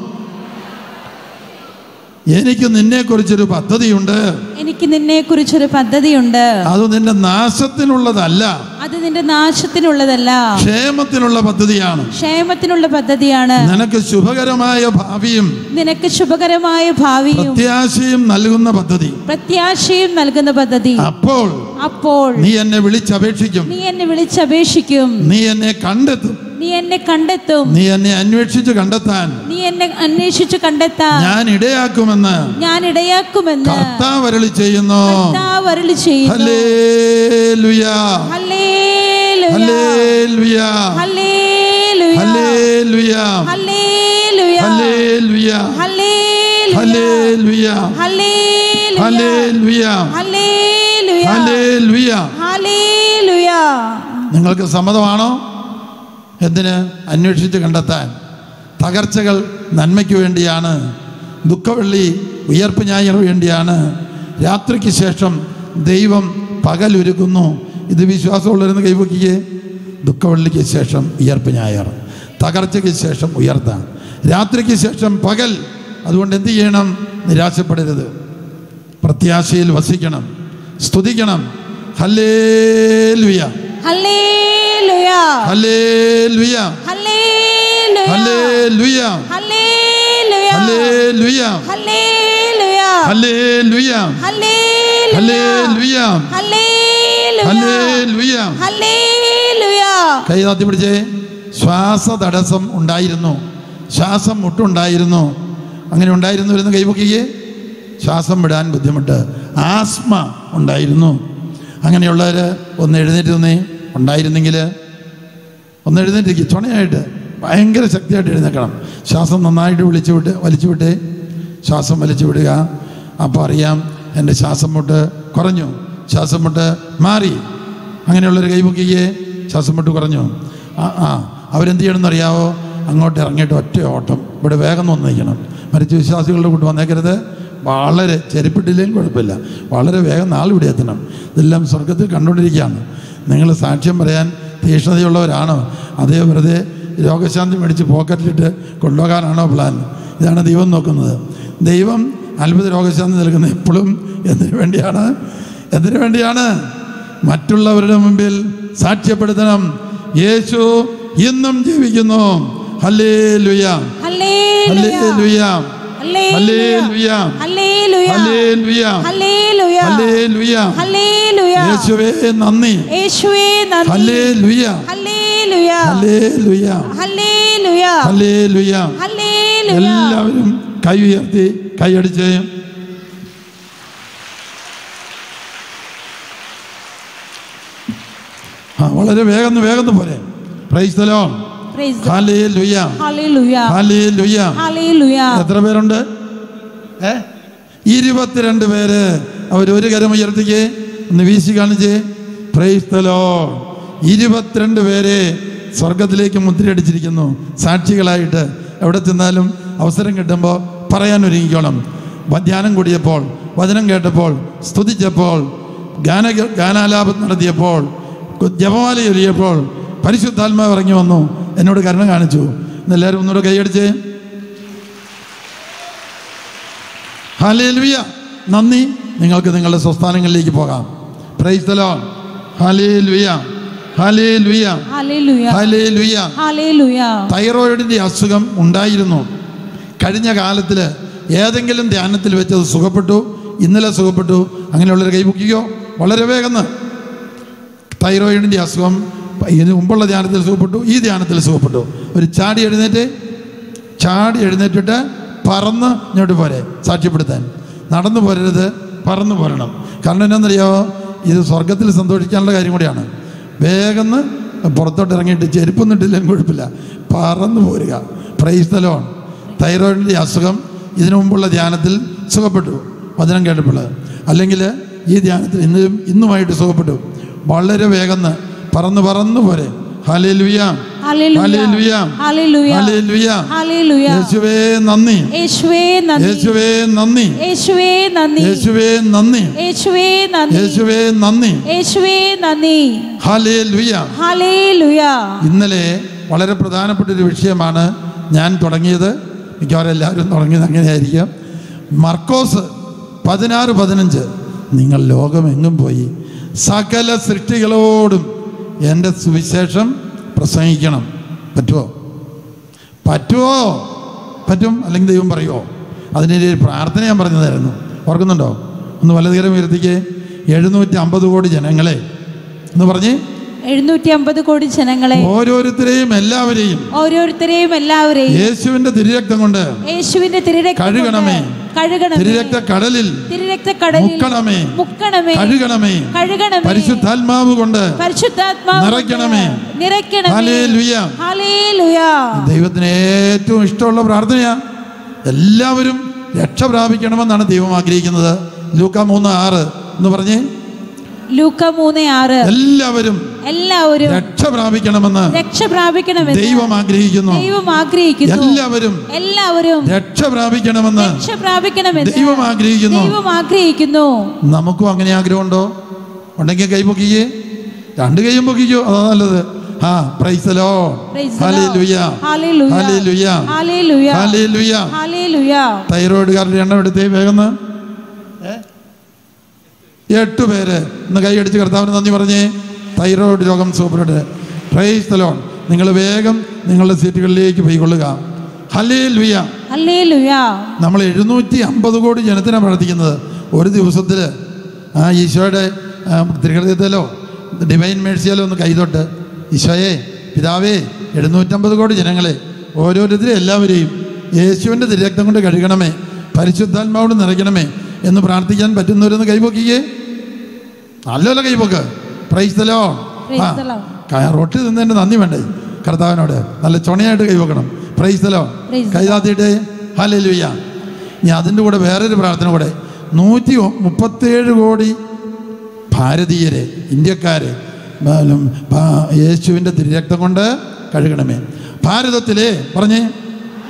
എനിക്ക് നിന്നെക്കുറിച്ചൊരു പദ്ധതിയുണ്ട്. എനിക്ക് നിന്നെ കുറിച്ചൊരു പദ്ധതിയുണ്ട്. അത് നിന്റെ നാശത്തിനുള്ളതല്ല. അത് നിന്റെ നാശത്തിനുള്ളതല്ല. ക്ഷേമത്തിനുള്ള പദ്ധതിയാണ്. ക്ഷേമത്തിനുള്ള പദ്ധതിയാണ്. നിനക്ക് ശുഭകരമായ ഭാവിയും നിനക്ക് ശുഭകരമായ ഭാവിയും. പ്രത്യാശയും നൽകുന്ന പദ്ധതി. പ്രത്യാശയും നൽകുന്ന പദ്ധതി. അപ്പോൾ അപ്പോൾ നീ എന്നെ വിളിച്ചപേക്ഷിക്കും. നീ എന്നെ വിളിച്ചപേക്ഷിക്കും. നീ എന്നെ കണ്ടെത്തും. നീ എന്നെ കണ്ടെത്തും നീ എന്നെ അന്വേഷിച്ച് കണ്ടെത്താൻ നീ എന്നെ അന്വേഷിച്ചു കണ്ടെത്താൻ ഞാൻ ഇടയാക്കുമെന്ന് ഞാൻ ഇടയാക്കുമെന്ന് കർത്താവ് അരുളി ചെയ്യുന്നു കർത്താവ് അരുളി ചെയ്യുന്നു ഹല്ലേലൂയ ഹല്ലേലൂയ ഹല്ലേലൂയ ഹല്ലേലൂയ ഹല്ലേലൂയാ ഹല്ലേലൂയ ഹല്ലേലൂയാ ഹല്ലേലൂയ ഹല്ലേലൂയാ ഹല്ലേലൂയ നിങ്ങൾക്ക് സമ്മതമാണോ എന്തിന്? അന്വേഷിച്ച് കണ്ടെത്താൻ. തകർച്ചകൾ നന്മയ്ക്ക് വേണ്ടിയാണ്. ദുഃഖവെള്ളി ഉയർപ്പ് ഞായർ വേണ്ടിയാണ്. രാത്രിക്ക് ശേഷം ദൈവം പകലൊരുക്കുന്നു. ഇത് വിശ്വാസമുള്ളവരെന്ന് കൈവക്കിയേ ദുഃഖവെള്ളിക്ക് ശേഷം ഉയർപ്പ് ഞായർ. തകർച്ചയ്ക്ക് ശേഷം ഉയർത്താം. രാത്രിക്ക് ശേഷം പകൽ. അതുകൊണ്ട് എന്ത് ചെയ്യണം? നിരാശപ്പെടരുത്. പ്രത്യാശയിൽ വസിക്കണം. സ്തുതിക്കണം. ഹല്ലേലുയ. ഹല്ലേലൂയ ഹല്ലേലുയ ഹല്ലേലൂയ കൈ താത്തി പിടിച്ചേ ശ്വാസ തടസ്സം ഉണ്ടായിരുന്നു ശ്വാസം മുട്ടുണ്ടായിരുന്നു അങ്ങനെ ഉണ്ടായിരുന്നു വരുന്ന കൈപൊക്കിയേ ശ്വാസം വിടാൻ ബുദ്ധിമുട്ട് ആസ്മ ഉണ്ടായിരുന്നു അങ്ങനെയുള്ളവർ ഒന്ന് എഴുന്നേറ്റ് നിന്നേ ഉണ്ടായിരുന്നെങ്കിൽ ഒന്ന് എഴുന്നേറ്റിരിക്കും. ചുണയായിട്ട് ഭയങ്കര ശക്തിയായിട്ട് എഴുന്നേക്കണം ശ്വാസം നന്നായിട്ട് വിളിച്ചു വിട്ട് വലിച്ചു വിട്ടേ. ശ്വാസം വലിച്ചു വിടുക. അപ്പോൾ അറിയാം എന്റെ ശ്വാസം മുട്ട് കുറഞ്ഞു. ശ്വാസം മുട്ട് മാറി. അങ്ങനെയുള്ളൊരു കൈമുക്കിയേ ശ്വാസം മുട്ട് കുറഞ്ഞു. ആ ആ അവരെന്ത് ചെയ്യണമെന്ന് അറിയാവോ അങ്ങോട്ട് ഇറങ്ങിയിട്ട് ഒറ്റ ഓട്ടം. ഇവിടെ വേഗം വന്നേക്കണം. മരിച്ച വിശ്വാസികളുടെ കൂട്ട് വന്നേക്കരുത്. വളരെ ചെരുപ്പിട്ടില്ലെങ്കിലും കുഴപ്പമില്ല. വളരെ വേഗം നാളിവിടെ എത്തണം. ഇതെല്ലാം സ്വർഗത്തിൽ കണ്ടുകൊണ്ടിരിക്കുകയാണ്. നിങ്ങൾ സാക്ഷ്യം പറയാൻ തീക്ഷ്ണതയുള്ളവരാണോ അതേ വെറുതെ രോഗശാന്തി മേടിച്ച് പോക്കറ്റിലിട്ട് കൊണ്ടുപോകാനാണോ പ്ലാൻ ഇതാണ് ദൈവം നോക്കുന്നത്. ദൈവം അത്ഭുത രോഗശാന്തി നൽകുന്നത് എപ്പോഴും എന്തിനു വേണ്ടിയാണ്? എന്തിനു വേണ്ടിയാണ്? മറ്റുള്ളവരുടെ മുമ്പിൽ സാക്ഷ്യപ്പെടുത്തണം. യേശു ഇന്നും ജീവിക്കുന്നു. ഹല്ലേ ലുയാം ഹല്ലേ ലുയാം ഹല്ലേ ലുയ യേശുവേ നന്ദി യേശുവേ നന്ദി hallelujah hallelujah hallelujah hallelujah hallelujah എല്ലാവരും കൈ ഉയർത്തി കൈയടിച്ച് ആ വളരെ വേഗം വേഗം പോലെ പ്രൈസ് തലോ എത്ര പേരുണ്ട് ഏ ഇരുപത്തിരണ്ട് പേര് ഒരു കരം ഉയർത്തിക്കേ ഒന്ന് വീശി കാണിച്ചേ. പ്രൈസ്തലോ ഇരുപത്തിരണ്ട് പേരെ സ്വർഗത്തിലേക്ക് മുദ്രയടിച്ചിരിക്കുന്നു. സാക്ഷികളായിട്ട് എവിടെ ചെന്നാലും അവസരം കിട്ടുമ്പോൾ പറയാൻ ഒരുങ്ങിക്കോണം. ധ്യാനം കൂടിയപ്പോൾ വചനം കേട്ടപ്പോൾ സ്തുതിച്ചപ്പോൾ ഗാന ഗാനാലാപം നടത്തിയപ്പോൾ ജപമാല ചൊല്ലിയപ്പോൾ പരിശുദ്ധാത്മാവ് ഇറങ്ങി വന്നു. എന്നോട് കരുണ കാണിച്ചു. എന്നെല്ലാവരും ഒന്നുകൂടെ കൈയടിച്ചേ. ഹാലേലുയ നന്ദി. നിങ്ങൾക്ക് നിങ്ങളുടെ സ്വസ്ഥാനങ്ങളിലേക്ക് പോകാം. പ്രൈസ് തലോൺ ഹാലേലുയ ഹാലേലുയ ഹാലേലുയ തൈറോയിഡിന്റെ അസുഖം ഉണ്ടായിരുന്നു. കഴിഞ്ഞ കാലത്തിൽ ഏതെങ്കിലും ധ്യാനത്തിൽ വെച്ച് അത് സുഖപ്പെട്ടു ഇന്നലെ സുഖപ്പെട്ടു അങ്ങനെയുള്ളൊരു കൈപൊക്കിക്കോ വളരെ വേഗം തൈറോയിഡിന്റെ അസുഖം ഇതിന് മുമ്പുള്ള ധ്യാനത്തിൽ സുഖപ്പെട്ടു ഈ ധ്യാനത്തിൽ സുഖപ്പെട്ടു. ഒരു ചാടി എഴുന്നേറ്റ് ചാടി എഴുന്നേറ്റിട്ട് പറന്ന് ഇങ്ങോട്ട് പോരെ. സാക്ഷ്യപ്പെടുത്താൻ. നടന്നു പോരരുത് പറന്നു പോരണം. കാരണം എന്നാണെന്നറിയാമോ ഇത് സ്വർഗത്തിൽ സന്തോഷിക്കാനുള്ള കാര്യം കൂടിയാണ്. വേഗം പുറത്തോട്ട് ഇറങ്ങിയിട്ട് ചെരുപ്പൊന്നും ഇട്ടില്ലെങ്കിൽ കുഴപ്പമില്ല. പറന്നു പോരുക. പ്രൈസ്തലോൺ തൈറോയിഡിന്റെ അസുഖം ഇതിനു മുമ്പുള്ള ധ്യാനത്തിൽ സുഖപ്പെട്ടു. വചനം കേട്ടപ്പോൾ. അല്ലെങ്കിൽ ഈ ധ്യാനത്തിൽ ഇന്നും ഇന്നുമായിട്ട് സുഖപ്പെട്ടു. വളരെ വേഗം പറന്ന് പറന്നു പോരെ. ഹലേലുയ ഇന്നലെ വളരെ പ്രധാനപ്പെട്ട ഒരു വിഷയമാണ് ഞാൻ തുടങ്ങിയത്. മിക്കവാറും എല്ലാവരും തുടങ്ങിയത് അങ്ങനെയായിരിക്കാം. മർക്കോസ് പതിനാറ് പതിനഞ്ച്. നിങ്ങൾ ലോകമെങ്ങും പോയി സകല സൃഷ്ടികളോടും എന്റെ സുവിശേഷം പ്രസംഗിക്കണം. പറ്റുമോ പറ്റുമോ പറ്റും? അല്ലെങ്കിൽ ദൈവം പറയുമോ അതിന്റെ ഒരു പ്രാർത്ഥന ഞാൻ പറഞ്ഞതായിരുന്നു. ഓർക്കുന്നുണ്ടോ? ഒന്ന് വലതുകരം ഉയർത്തിക്ക്. എഴുന്നൂറ്റി അമ്പത് കോടി ജനങ്ങളെ. എന്ന് പറഞ്ഞ്? എഴുന്നൂറ്റി അമ്പത് കോടി ജനങ്ങളെ. ഓരോരുത്തരെയും എല്ലാവരെയും. ഓരോരുത്തരെയും എല്ലാവരെയും. യേശുവിന്റെ തിരുരക്തം കൊണ്ട് യേശുവിന്റെ തിരുരക്തം കഴുകണമേ. കടലിൽ മുക്കണമേ. മുക്കണമേ. കഴുകണമേ. കഴുകണമേ. പരിശുദ്ധാത്മാവ് കൊണ്ട് പരിശുദ്ധാത്മാവ് നിറയ്ക്കണമേ. നിറയ്ക്കണമേ. ഹല്ലേലൂയ. ഹല്ലേലൂയ. ദൈവത്തിന് ഏറ്റവും ഇഷ്ടമുള്ള പ്രാർത്ഥനയാ. എല്ലാവരും രക്ഷ പ്രാപിക്കണമെന്നാണ് ദൈവം ആഗ്രഹിക്കുന്നത്. ലൂക്ക മൂന്ന് ആറ് എന്ന് പറഞ്ഞ്. ലൂക്ക മൂന്ന് ആറ്. എല്ലാവരും എല്ലാവരും രക്ഷ പ്രാപിക്കണമെന്ന് രക്ഷ പ്രാപിക്കണമെന്ന് ദൈവം ആഗ്രഹിക്കുന്നു. ദൈവം ആഗ്രഹിക്കുന്നു. എല്ലാവരും എല്ലാവരും രക്ഷ പ്രാപിക്കണമെന്ന് രക്ഷ പ്രാപിക്കണമെന്ന് ദൈവം ആഗ്രഹിക്കുന്നു. ദൈവം ആഗ്രഹിക്കുന്നു. നമുക്കും അങ്ങനെ ആഗ്രഹമുണ്ടോ? ഉണ്ടെങ്കിൽ കൈ പൊക്കിയേ രണ്ട് കൈയും പൊക്കിക്കോ. അതാ നല്ലത്. ആ. Hallelujah hallelujah. തൈറോയിഡുകാരുടെ എണ്ണം എടുത്തേ വേഗം എട്ട് പേര്. ഇന്ന് കൈയടിച്ച് കർത്താവിന് നന്ദി പറഞ്ഞേ. തൈറോയിഡ് രോഗം സൂപ്പറുണ്ട് പ്രൈസ് തലോൺ നിങ്ങൾ വേഗം നിങ്ങളുടെ സീറ്റുകളിലേക്ക് പോയിക്കൊള്ളുക. നമ്മൾ എഴുന്നൂറ്റി അമ്പത് കോടി ജനത്തിനാണ് പ്രാർത്ഥിക്കുന്നത്. ഒരു ദിവസത്തിൽ ആ ഈശോയുടെ തിരുഹൃദയത്തിലോ ഡിവൈൻ മേഴ്സിയാലോ ഒന്ന് കൈതൊട്ട്. ഈശോയെ പിതാവേ എഴുന്നൂറ്റമ്പത് കോടി ജനങ്ങളെ ഓരോരുത്തരും എല്ലാവരെയും യേശുവിന്റെ തിരക്തം കൊണ്ട് കഴുകണമേ പരിശുദ്ധാത്മാവോട് നിറയ്ക്കണമേ എന്ന് പ്രാർത്ഥിക്കാൻ പറ്റുന്നവരൊന്ന് കൈപൊക്കിക്കേ നല്ലപോലെ കൈപൊക്ക് പ്രൈസ്തലോ റൊട്ടി തിന്നതിന്റെ നന്ദി വേണ്ടേ? കർത്താവിനോട് നല്ല ചുണയായിട്ട് കൈവെക്കണം പ്രൈസ്തലോ കൈതാത്തിയിട്ട് ഹാലലുയ്യ ഇനി അതിന്റെ കൂടെ വേറൊരു പ്രാർത്ഥന കൂടെ. നൂറ്റി മുപ്പത്തേഴ് കോടി ഭാരതീയരെ ഇന്ത്യക്കാരെ യേശുവിന്റെ തിരുരക്തം കൊണ്ട് കഴുകണമേ. ഭാരതത്തിലെ പറഞ്ഞേ.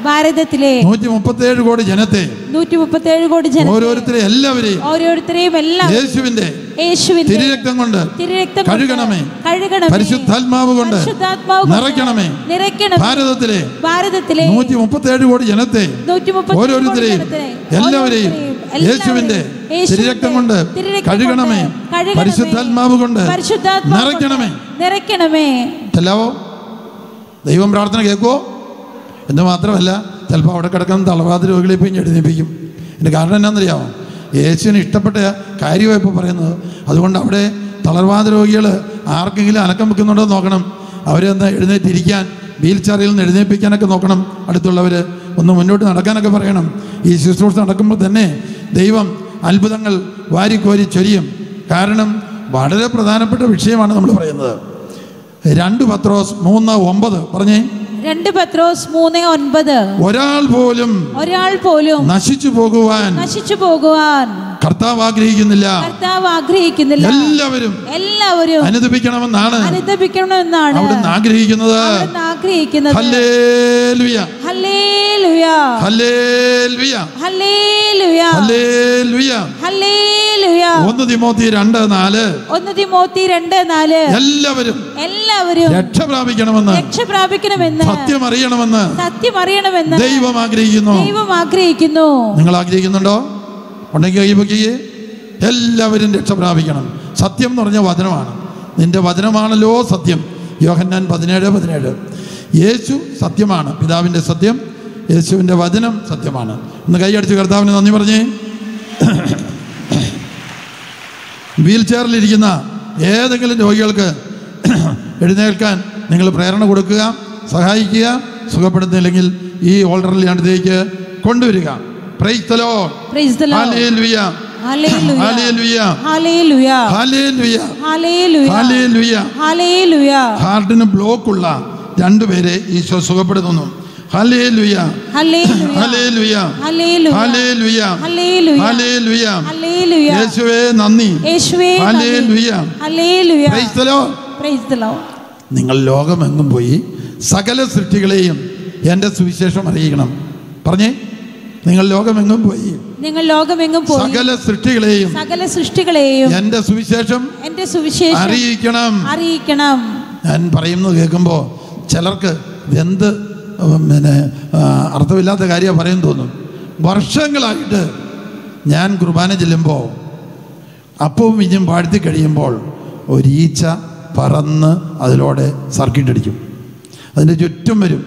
ഭാരതത്തിലെ നൂറ്റി മുപ്പത്തി കോടി ജനത്തെ നൂറ്റി മുപ്പത്തി ഏഴ് കോടി ജന ഓരോരുത്തരെയും എല്ലാവരെയും ഓരോരുത്തരെയും എല്ലാം യേശുവിന്റെ യേശുവിന്റെ തിരുരക്തം കൊണ്ട് തിരുരക്തം കഴുകണമേ കഴുകണമേ പരിശുദ്ധാത്മാവ് കൊണ്ട് നിറയ്ക്കണമേ നിറയ്ക്കണം ഭാരതത്തിലെ ഭാരതത്തിലെ നൂറ്റി മുപ്പത്തി ഏഴ് കോടി ജനത്തെ ഓരോരുത്തരെയും എല്ലാവരെയും യേശുവിന്റെ തിരുരക്തം കൊണ്ട് കഴുകണമേ പരിശുദ്ധാത്മാവ് കൊണ്ട് നിറയ്ക്കണമേ. നിറയ്ക്കണമേ. ഹലോ ദൈവം പ്രാർത്ഥന കേൾക്കുവോ? എന്ന് മാത്രമല്ല ചിലപ്പോൾ അവിടെ കിടക്കുന്ന തളവാതി രോഗികളെ പോയി എഴുന്നേൽപ്പിക്കും. എന്റെ കാരണം എന്നാണെന്നറിയാമോ യേശുവിന് ഇഷ്ടപ്പെട്ട കാര്യമാണ് ഇപ്പോൾ പറയുന്നത് അതുകൊണ്ട് അവിടെ തളർവാദ രോഗികൾ ആർക്കെങ്കിലും അനക്കം വെക്കുന്നുണ്ടോ നോക്കണം. അവരെ ഒന്ന് എഴുന്നേറ്റിരിക്കാൻ വീൽ ചെയറിൽ നിന്ന് എഴുന്നേൽപ്പിക്കാനൊക്കെ നോക്കണം. അടുത്തുള്ളവർ ഒന്ന് മുന്നോട്ട് നടക്കാനൊക്കെ പറയണം. ഈ ശുശ്രൂഷ നടക്കുമ്പോൾ തന്നെ ദൈവം അത്ഭുതങ്ങൾ വാരിക്കോരി ചൊരിയും. കാരണം വളരെ പ്രധാനപ്പെട്ട വിഷയമാണ് നമ്മൾ പറയുന്നത്. രണ്ട് പത്രോസ് മൂന്ന് ഒമ്പത്. പറഞ്ഞേ. രണ്ട് പത്രോസ് മൂന്ന് ഒൻപത്. ഒരാൾ പോലും ഒരാൾ പോലും നശിച്ചു പോകുവാൻ നശിച്ചു പോകുവാൻ കർത്താവ് ആഗ്രഹിക്കുന്നില്ല. കർത്താവ് ആഗ്രഹിക്കുന്നില്ല. എല്ലാവരും എല്ലാവരും അനുദപിക്കണമെന്നാണ്. അനുദപിക്കണമെന്നാണ്. അവിടുന്ന് ആഗ്രഹിക്കുന്നത്. അവൻ ആഗ്രഹിക്കുന്നത്. Hallelujah. Hallelujah. Hallelujah. Hallelujah. Hallelujah. Hallelujah. ഒന്ന് തിമോത്തി രണ്ട് നാല്. ഒന്ന് തിമോത്തി രണ്ട് നാല്. എല്ലാവരും എല്ലാവരും രക്ഷ പ്രാപിക്കണമെന്ന്. രക്ഷ പ്രാപിക്കണമെന്ന്. സത്യം അറിയണമെന്ന്. സത്യം അറിയണമെന്ന്. ദൈവം ആഗ്രഹിക്കുന്നു. ദൈവം ആഗ്രഹിക്കുന്നു. നിങ്ങൾ ആഗ്രഹിക്കുന്നുണ്ടോ? ഉണ്ടെങ്കിൽ കൈ പൊക്കിയേ. എല്ലാവരും രക്ഷ പ്രാപിക്കണം. സത്യം എന്ന് പറഞ്ഞ വചനമാണ്. നിന്റെ വചനമാണല്ലോ സത്യം. യോഹന്നാൻ പതിനേഴ് പതിനേഴ്. യേശു സത്യമാണ്. പിതാവിന്റെ സത്യം യേശുവിന്റെ വചനം സത്യമാണ്. ഒന്ന് കൈയടിച്ച് കർത്താവിന് നന്ദി പറഞ്ഞേ. വീൽ ചെയറിലിരിക്കുന്ന ഏതെങ്കിലും രോഗികൾക്ക് എഴുന്നേൽക്കാൻ നിങ്ങൾ പ്രേരണ കൊടുക്കുക സഹായിക്കുക സുഖപ്പെടുന്നില്ലെങ്കിൽ ഈ ഓൾഡറിൽ അടുത്തേക്ക് കൊണ്ടുവരിക. Praise the Lord. Praise the Lord. ഹാർട്ടിന് ബ്ലോക്കുള്ള രണ്ടുപേരെ ഈശോ സുഖപ്പെടുത്തുന്നു ഹല്ലേലൂയ ഹല്ലേലൂയ. Hallelujah hallelujah. യേശുവേ നന്ദി യേശുവേ. Hallelujah hallelujah. The Lord. നിങ്ങൾ ലോകമെങ്ങും പോയി സകല സൃഷ്ടികളെയും എന്റെ സുവിശേഷം അറിയിക്കണം പറഞ്ഞേ നിങ്ങൾ ലോകമെങ്ങും പോയി. നിങ്ങൾ ലോകമെങ്ങും പോയി. സകല സൃഷ്ടികളെയും സകല സൃഷ്ടികളെയും എന്റെ സുവിശേഷം എന്റെ സുവിശേഷം അറിയിക്കണം. അറിയിക്കണം. ഞാൻ പറയുന്നത് കേൾക്കുമ്പോൾ ചിലർക്ക് എന്ത് പിന്നെ അർത്ഥമില്ലാത്ത കാര്യം പറയും തോന്നും വർഷങ്ങളായിട്ട് ഞാൻ കുർബാന ചെല്ലുമ്പോൾ അപ്പവും ഇഞ്ഞും വാഴ്ത്തി കഴിയുമ്പോൾ ഒരീച്ച പറന്ന് അതിലൂടെ സർക്കിട്ട് അടിക്കും. അതിന്റെ ചുറ്റും വരും.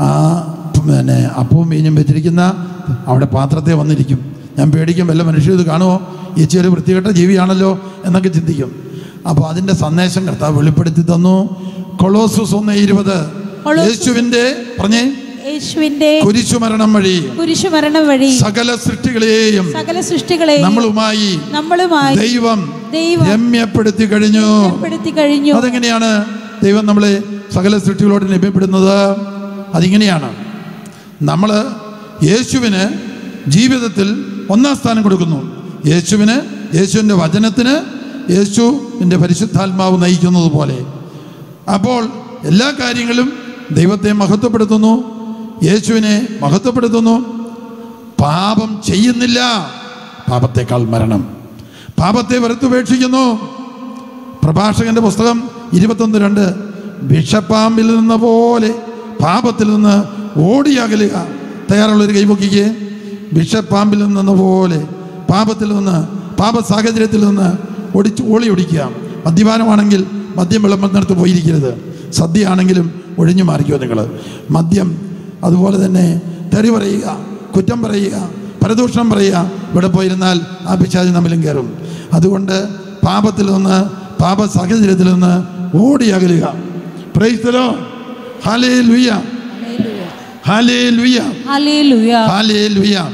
ആ പിന്നെ അപ്പവും മീനും വെച്ചിരിക്കുന്ന അവിടെ പാത്രത്തെ വന്നിരിക്കും. ഞാൻ പേടിക്കും വല്ല മനുഷ്യർ ഇത് കാണുമോ ഈ ചെറിയ വൃത്തികെട്ട ജീവിയാണല്ലോ എന്നൊക്കെ ചിന്തിക്കും. അപ്പോൾ അതിന്റെ സന്ദേശം കർത്താവ് വെളിപ്പെടുത്തി തന്നു. കൊളോസസ് ഒന്ന് ഇരുപത്. യേശുവിന്റെ പറഞ്ഞേ? യേശുവിന്റെ കുരിശുമരണം വഴി. കുരിശുമരണം വഴി. സകല സൃഷ്ടികളെയും സകല സൃഷ്ടികളെയും നമ്മളുമായി നമ്മളുമായി ദൈവം ദൈവം രമ്യപ്പെടുത്തി കഴിഞ്ഞു. അതെങ്ങനെയാണ് ദൈവം നമ്മളെ സകല സൃഷ്ടികളോട് ലഭ്യപ്പെടുന്നത് അതിങ്ങനെയാണ്. നമ്മൾ യേശുവിന് ജീവിതത്തിൽ ഒന്നാം സ്ഥാനം കൊടുക്കുന്നു. യേശുവിന് യേശുവിന്റെ വചനത്തിന് യേശുവിന്റെ പരിശുദ്ധാത്മാവ് നയിക്കുന്നത് പോലെ. അപ്പോൾ എല്ലാ കാര്യങ്ങളും ദൈവത്തെ മഹത്വപ്പെടുത്തുന്നു. യേശുവിനെ മഹത്വപ്പെടുത്തുന്നു. പാപം ചെയ്യുന്നില്ല. പാപത്തേക്കാൾ മരണം. പാപത്തെ വെറുത്തുപേക്ഷിക്കുന്നു. പ്രഭാഷകന്റെ പുസ്തകം ഇരുപത്തൊന്ന് രണ്ട്. വിഷപ്പാമ്പിൽ നിന്ന പോലെ പാപത്തിൽ നിന്ന് ഓടിയകലുക. തയ്യാറുള്ളൊരു കൈപൊക്കിക്ക് വിഷപ്പാമ്പിൽ നിന്ന പോലെ പാപത്തിൽ നിന്ന് പാപ സാഹചര്യത്തിൽ നിന്ന് ഒടിച്ച് ഓളി ഒടിക്കുക. മദ്യപാനമാണെങ്കിൽ മദ്യം വിളമ്പുന്നിടത്ത് പോയിരിക്കരുത്. സദ്യ ആണെങ്കിലും ഒഴിഞ്ഞു മാറിക്കോ നിങ്ങൾ. മദ്യം അതുപോലെ തന്നെ തെറി പറയുക കുറ്റം പറയുക പരദൂഷണം പറയുക ഇവിടെ പോയിരുന്നാൽ ആ പിശാചി നമ്മിലും കയറും. അതുകൊണ്ട് പാപത്തിൽ നിന്ന് പാപ സാഹചര്യത്തിൽ നിന്ന് ഓടി അകലുക പ്രൈസ്തലോ ഹാലേ ലുയ്യ ഹാലേ ലുയ്യ ഹല്ലേലൂയ ഹാലേ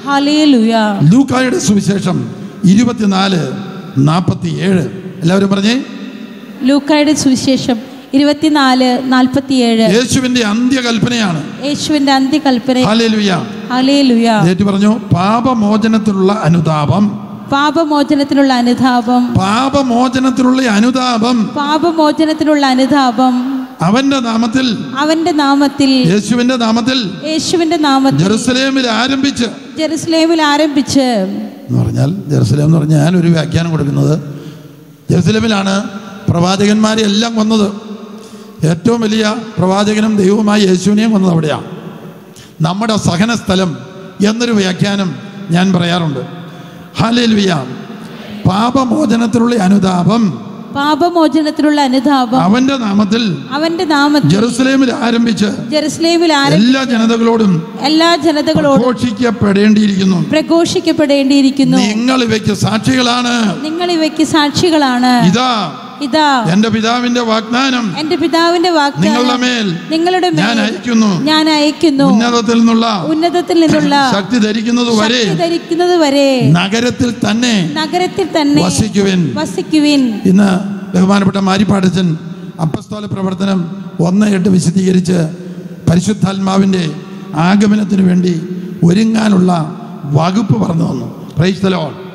ഹല്ലേലൂയ ലൂക്കായുടെ സുവിശേഷം ഇരുപത്തിനാല് നാൽപ്പത്തി ഏഴ് എല്ലാവരും പറഞ്ഞേ? ലൂക്കായുടെ സുവിശേഷം ഇരുപത്തിനാല് നാൽപ്പത്തിയേഴ്. യേശുവിന്റെ അന്ത്യകൽപ്പനയാണ്. യേശുവിന്റെ അന്ത്യകൽപ്പന ഹാലേ ലുയ്യ ഹല്ലേലൂയ ഏറ്റു പറഞ്ഞു പാപമോചനത്തിലുള്ള അനുതാപം. പാപമോചനത്തിലുള്ള അനുതാപം. പാപമോചനത്തിലുള്ള അനുതാപം. പാപമോചനത്തിലുള്ള അനുതാപം. അവന്റെ നാമത്തിൽ അവന്റെ നാമത്തിൽ യേശുവിന്റെ നാമത്തിൽ യേശുവിന്റെ നാമത്തിൽ ജെറുസലേമിൽ ആരംഭിച്ച് ജെറുസലേമിൽ ആരംഭിച്ച് എന്ന് പറഞ്ഞാൽ ജെറുസലേം എന്ന് പറഞ്ഞാൽ ഞാൻ ഒരു വ്യാഖ്യാനം കൊടുക്കുന്നത്. ജെറുസലേമിലാണ് പ്രവാചകന്മാരെ എല്ലാം കൊന്നത് ഏറ്റവും വലിയ പ്രവാചകനും ദൈവവുമായ യേശുവിനെയും വന്നത് അവിടെയാണ്. നമ്മുടെ സഹന സ്ഥലം എന്നൊരു വ്യാഖ്യാനം ഞാൻ പറയാറുണ്ട്. ഹാലേൽവിയ പാപമോചനത്തിലുള്ള അനുതാപം പാപമോചനത്തിനുള്ള അനുതാപം അവന്റെ നാമത്തിൽ അവന്റെ നാമത്തിൽ ജെറുസലേമിൽ ആരംഭിച്ച് ജെറുസലേമിൽ എല്ലാ ജനതകളോടും എല്ലാ ജനതകളോടും പ്രഘോഷിക്കപ്പെടേണ്ടിയിരിക്കുന്നു. പ്രഘോഷിക്കപ്പെടേണ്ടിയിരിക്കുന്നു. നിങ്ങൾ ഇവയ്ക്ക് സാക്ഷികളാണ്. നിങ്ങൾ ഇവയ്ക്ക് സാക്ഷികളാണ്. ഇതാ ഇതാ. എന്റെ പിതാവിന്റെ വാഗ്ദാനം എന്റെ പിതാവിന്റെ നിങ്ങളുടെ വാഗ്ദാനം മേൽ നിങ്ങളുടെ ഞാൻ മേൽ അയക്കുന്നു ഞാൻ അയക്കുന്നു ഉന്നതത്തിൽ നിന്നുള്ള ഉന്നതത്തിൽ നിന്നുള്ള ശക്തി ധരിക്കുന്നത് വരെ ധരിക്കുന്നത് വരെ നഗരത്തിൽ തന്നെ നഗരത്തിൽ തന്നെ വസിക്കുവിൻ. വസിക്കുവിൻ. ഇന്ന് ബഹുമാനപ്പെട്ട മാരിപ്പാടച്ചൻ അപ്പസ്തോല പ്രവർത്തനം ഒന്ന് എട്ട് വിശദീകരിച്ച് പരിശുദ്ധാത്മാവിന്റെ ആഗമനത്തിന് വേണ്ടി ഒരുങ്ങാനുള്ള വകുപ്പ് പറഞ്ഞു തന്നു. ഹാലേലുയ ഹല്ലേലൂയ.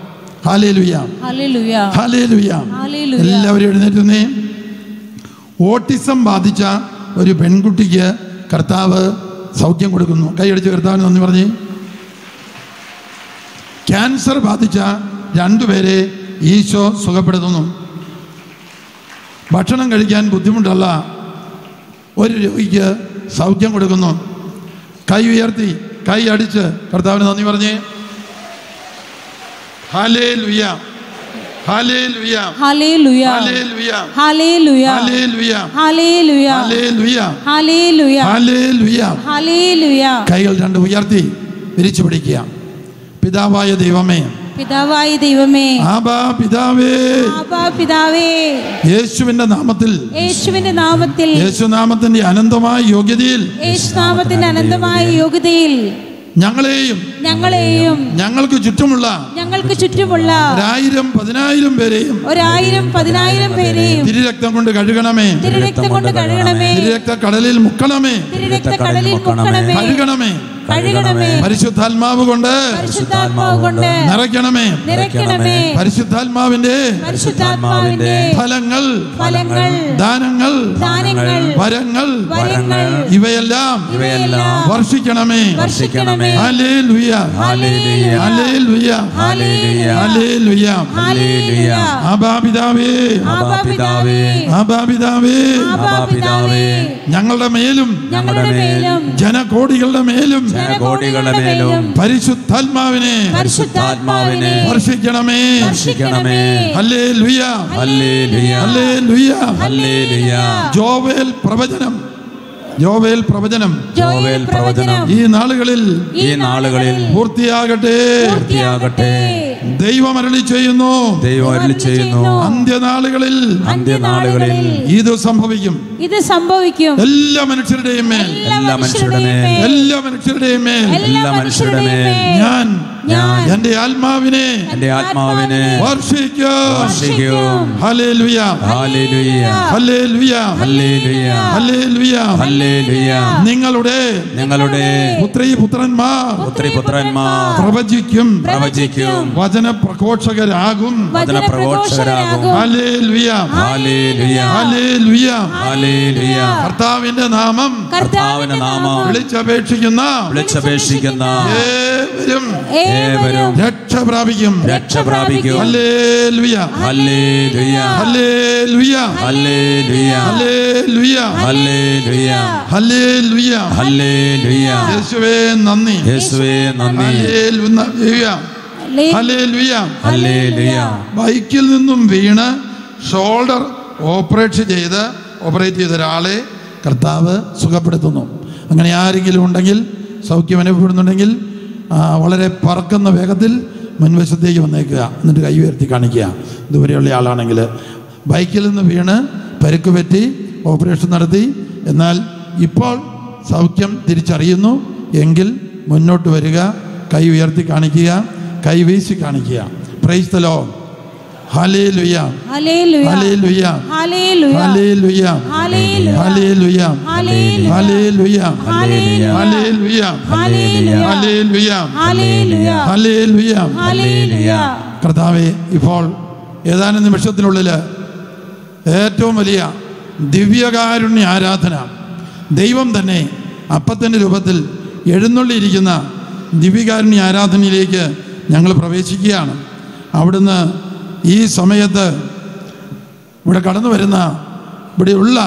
എല്ലാവരും എഴുന്നേറ്റുന്നേ. ഓട്ടിസം ബാധിച്ച ഒരു പെൺകുട്ടിക്ക് കർത്താവ് സൗഖ്യം കൊടുക്കുന്നു. കൈയടിച്ച് കർത്താവിന് നന്ദി പറഞ്ഞ്. ക്യാൻസർ ബാധിച്ച രണ്ടുപേരെ ഈശോ സുഖപ്പെടുത്തുന്നു. ഭക്ഷണം കഴിക്കാൻ ബുദ്ധിമുട്ടുള്ള ഒരു രോഗിക്ക് സൗഖ്യം കൊടുക്കുന്നു. കൈ ഉയർത്തി കൈ അടിച്ച് കർത്താവിന് നന്ദി പറഞ്ഞേ. ഹാലേ ഹല്ലേലൂയ hallelujah hallelujah hallelujah hallelujah hallelujah hallelujah hallelujah hallelujah കൈകൾ രണ്ട് ഉയർത്തി വിരിച്ചു പിടിക്കുക പിതാവായ ദൈവമേ പിതാവായ ദൈവമേ ആബാ പിതാവേ ആബാ പിതാവേ യേശുവിന്റെ നാമത്തിൽ യേശുവിന്റെ നാമത്തിൽ യേശുനാമത്തിന്റെ അനന്തമായ യോഗ്യതയിൽ യേശുനാമത്തിന്റെ അനന്തമായ യോഗ്യതയിൽ ഞങ്ങളെയും ഞങ്ങളെയും ഞങ്ങൾക്ക് ചുറ്റുമുള്ള ഞങ്ങൾക്ക് ചുറ്റുമുള്ള ഒരായിരം പതിനായിരം പേരെയും ഒരായിരം പതിനായിരം പേരെയും തിരുരക്തം കൊണ്ട് കഴുകണമേ. തിരുരക്തം കൊണ്ട് കഴുകണമേ. തിരുരക്ത കടലിൽ മുക്കണമേ. തിരുരക്ത കടലിൽ മുക്കണമേ. കഴുകണമേ. കഴുകണമേ. പരിശുദ്ധാത്മാവ് കൊണ്ട് പരിശുദ്ധാത്മാവ് കൊണ്ട് നിറയ്ക്കണമേ. നിറയ്ക്കണമേ. പരിശുദ്ധാത്മാവിന്റെ പരിശുദ്ധാത്മാവിന്റെ ഫലങ്ങൾ ഫലങ്ങൾ ദാനങ്ങൾ ദാനങ്ങൾ വരങ്ങൾ വരങ്ങൾ ഇവയെല്ലാം ഇവയെല്ലാം വർഷിക്കണമേ. വർഷിക്കണമേ. ഹല്ലേലൂയ. ഹല്ലേലൂയ. ഹല്ലേലൂയ. ഹല്ലേലൂയ. ഞങ്ങളുടെ മേലും ഞങ്ങളുടെ മേലും ജനകോടികളുടെ മേലും ജനകോടികളുടെ മേലും പരിശുദ്ധാത്മാവിനെ പരിശുദ്ധാത്മാവിനെ വർഷിക്കണമേ. വർഷിക്കണമേ. Hallelujah. Hallelujah. Hallelujah. Hallelujah. Joel പ്രവചനം. ജോവേൽ പ്രവചനം. ജോവേൽ പ്രവചനം. ഈ നാളുകളിൽ ഈ നാളുകളിൽ പൂർത്തിയാകട്ടെ. പൂർത്തിയാകട്ടെ. ദൈവം അരളി ചെയ്യുന്നു. ദൈവം അരളി ചെയ്യുന്നു. അന്ത്യനാളുകളിൽ അന്ത്യനാളുകളിൽ ഇത് സംഭവിക്കും. ഇത് സംഭവിക്കും. എല്ലാ മനുഷ്യരുടെയും മേൽ. എല്ലാ മനുഷ്യരുടെയും മേൽ. എല്ലാ മനുഷ്യരുടെയും മേൽ. എല്ലാ മനുഷ്യരുടെ മേൽ ഞാൻ ഞാൻ എന്റെ ആത്മാവിനെ എന്റെ ആത്മാവിനെ വർഷിക്കും. നിങ്ങളുടെ നിങ്ങളുടെ പുത്രി പുത്രന്മാർ പുത്രി പുത്രന്മാർ പ്രവചിക്കും പ്രവചിക്കും വചന പ്രഘോഷകരാകും വചന പ്രഘോഷകരാകും കർത്താവിന്റെ നാമം കർത്താവിന്റെ നാമം വിളിച്ചപേക്ഷിക്കുന്ന വിളിച്ചപേക്ഷിക്കുന്ന ഏവരും ഏവരും രക്ഷ പ്രാപിക്കും രക്ഷ പ്രാപിക്കും hallelujah hallelujah hallelujah hallelujah hallelujah hallelujah hallelujah hallelujah യേശുവേ നന്ദി യേശുവേ നന്ദി ഹല്ലേലൂയ ഹല്ലേലൂയ ഹല്ലേലൂയ ബൈക്കിൽ നിന്നും വീണ് ഷോൾഡർ ഓപ്പറേറ്റ് ചെയ്ത് ഓപ്പറേറ്റ് ചെയ്ത ഒരാളെ കർത്താവ് സുഖപ്പെടുത്തുന്നു അങ്ങനെ ആരെങ്കിലും ഉണ്ടെങ്കിൽ സൗഖ്യം അനുഭവപ്പെടുന്നുണ്ടെങ്കിൽ വളരെ പറക്കുന്ന വേഗത്തിൽ മുൻവശത്തേക്ക് വന്നേക്കുക. എന്നിട്ട് കൈ ഉയർത്തി കാണിക്കുക. ദൂരെയുള്ള ആളാണെങ്കിൽ ബൈക്കിൽ നിന്ന് വീണ് പരുക്ക് പറ്റി ഓപ്പറേഷൻ നടത്തി. എന്നാൽ ഇപ്പോൾ സൗഖ്യം തിരിച്ചറിയുന്നു. എങ്കിൽ മുന്നോട്ട് വരിക. കൈ ഉയർത്തി കാണിക്കുക. കൈ വീശി കാണിക്കുക. പ്രൈസ് തലോ കർത്താവെ ഇപ്പോൾ ഏതാനും നിമിഷത്തിനുള്ളിൽ ഏറ്റവും വലിയ ദിവ്യകാരുണ്യ ആരാധന ദൈവം തന്നെ അപ്പത്തിന്റെ രൂപത്തിൽ എഴുന്നള്ളിയിരിക്കുന്ന ദിവ്യകാരുണ്യ ആരാധനയിലേക്ക് ഞങ്ങൾ പ്രവേശിക്കുകയാണ് അവിടുന്ന് ഈ സമയത്ത് ഇവിടെ കടന്നു വരുന്ന ഇവിടെയുള്ള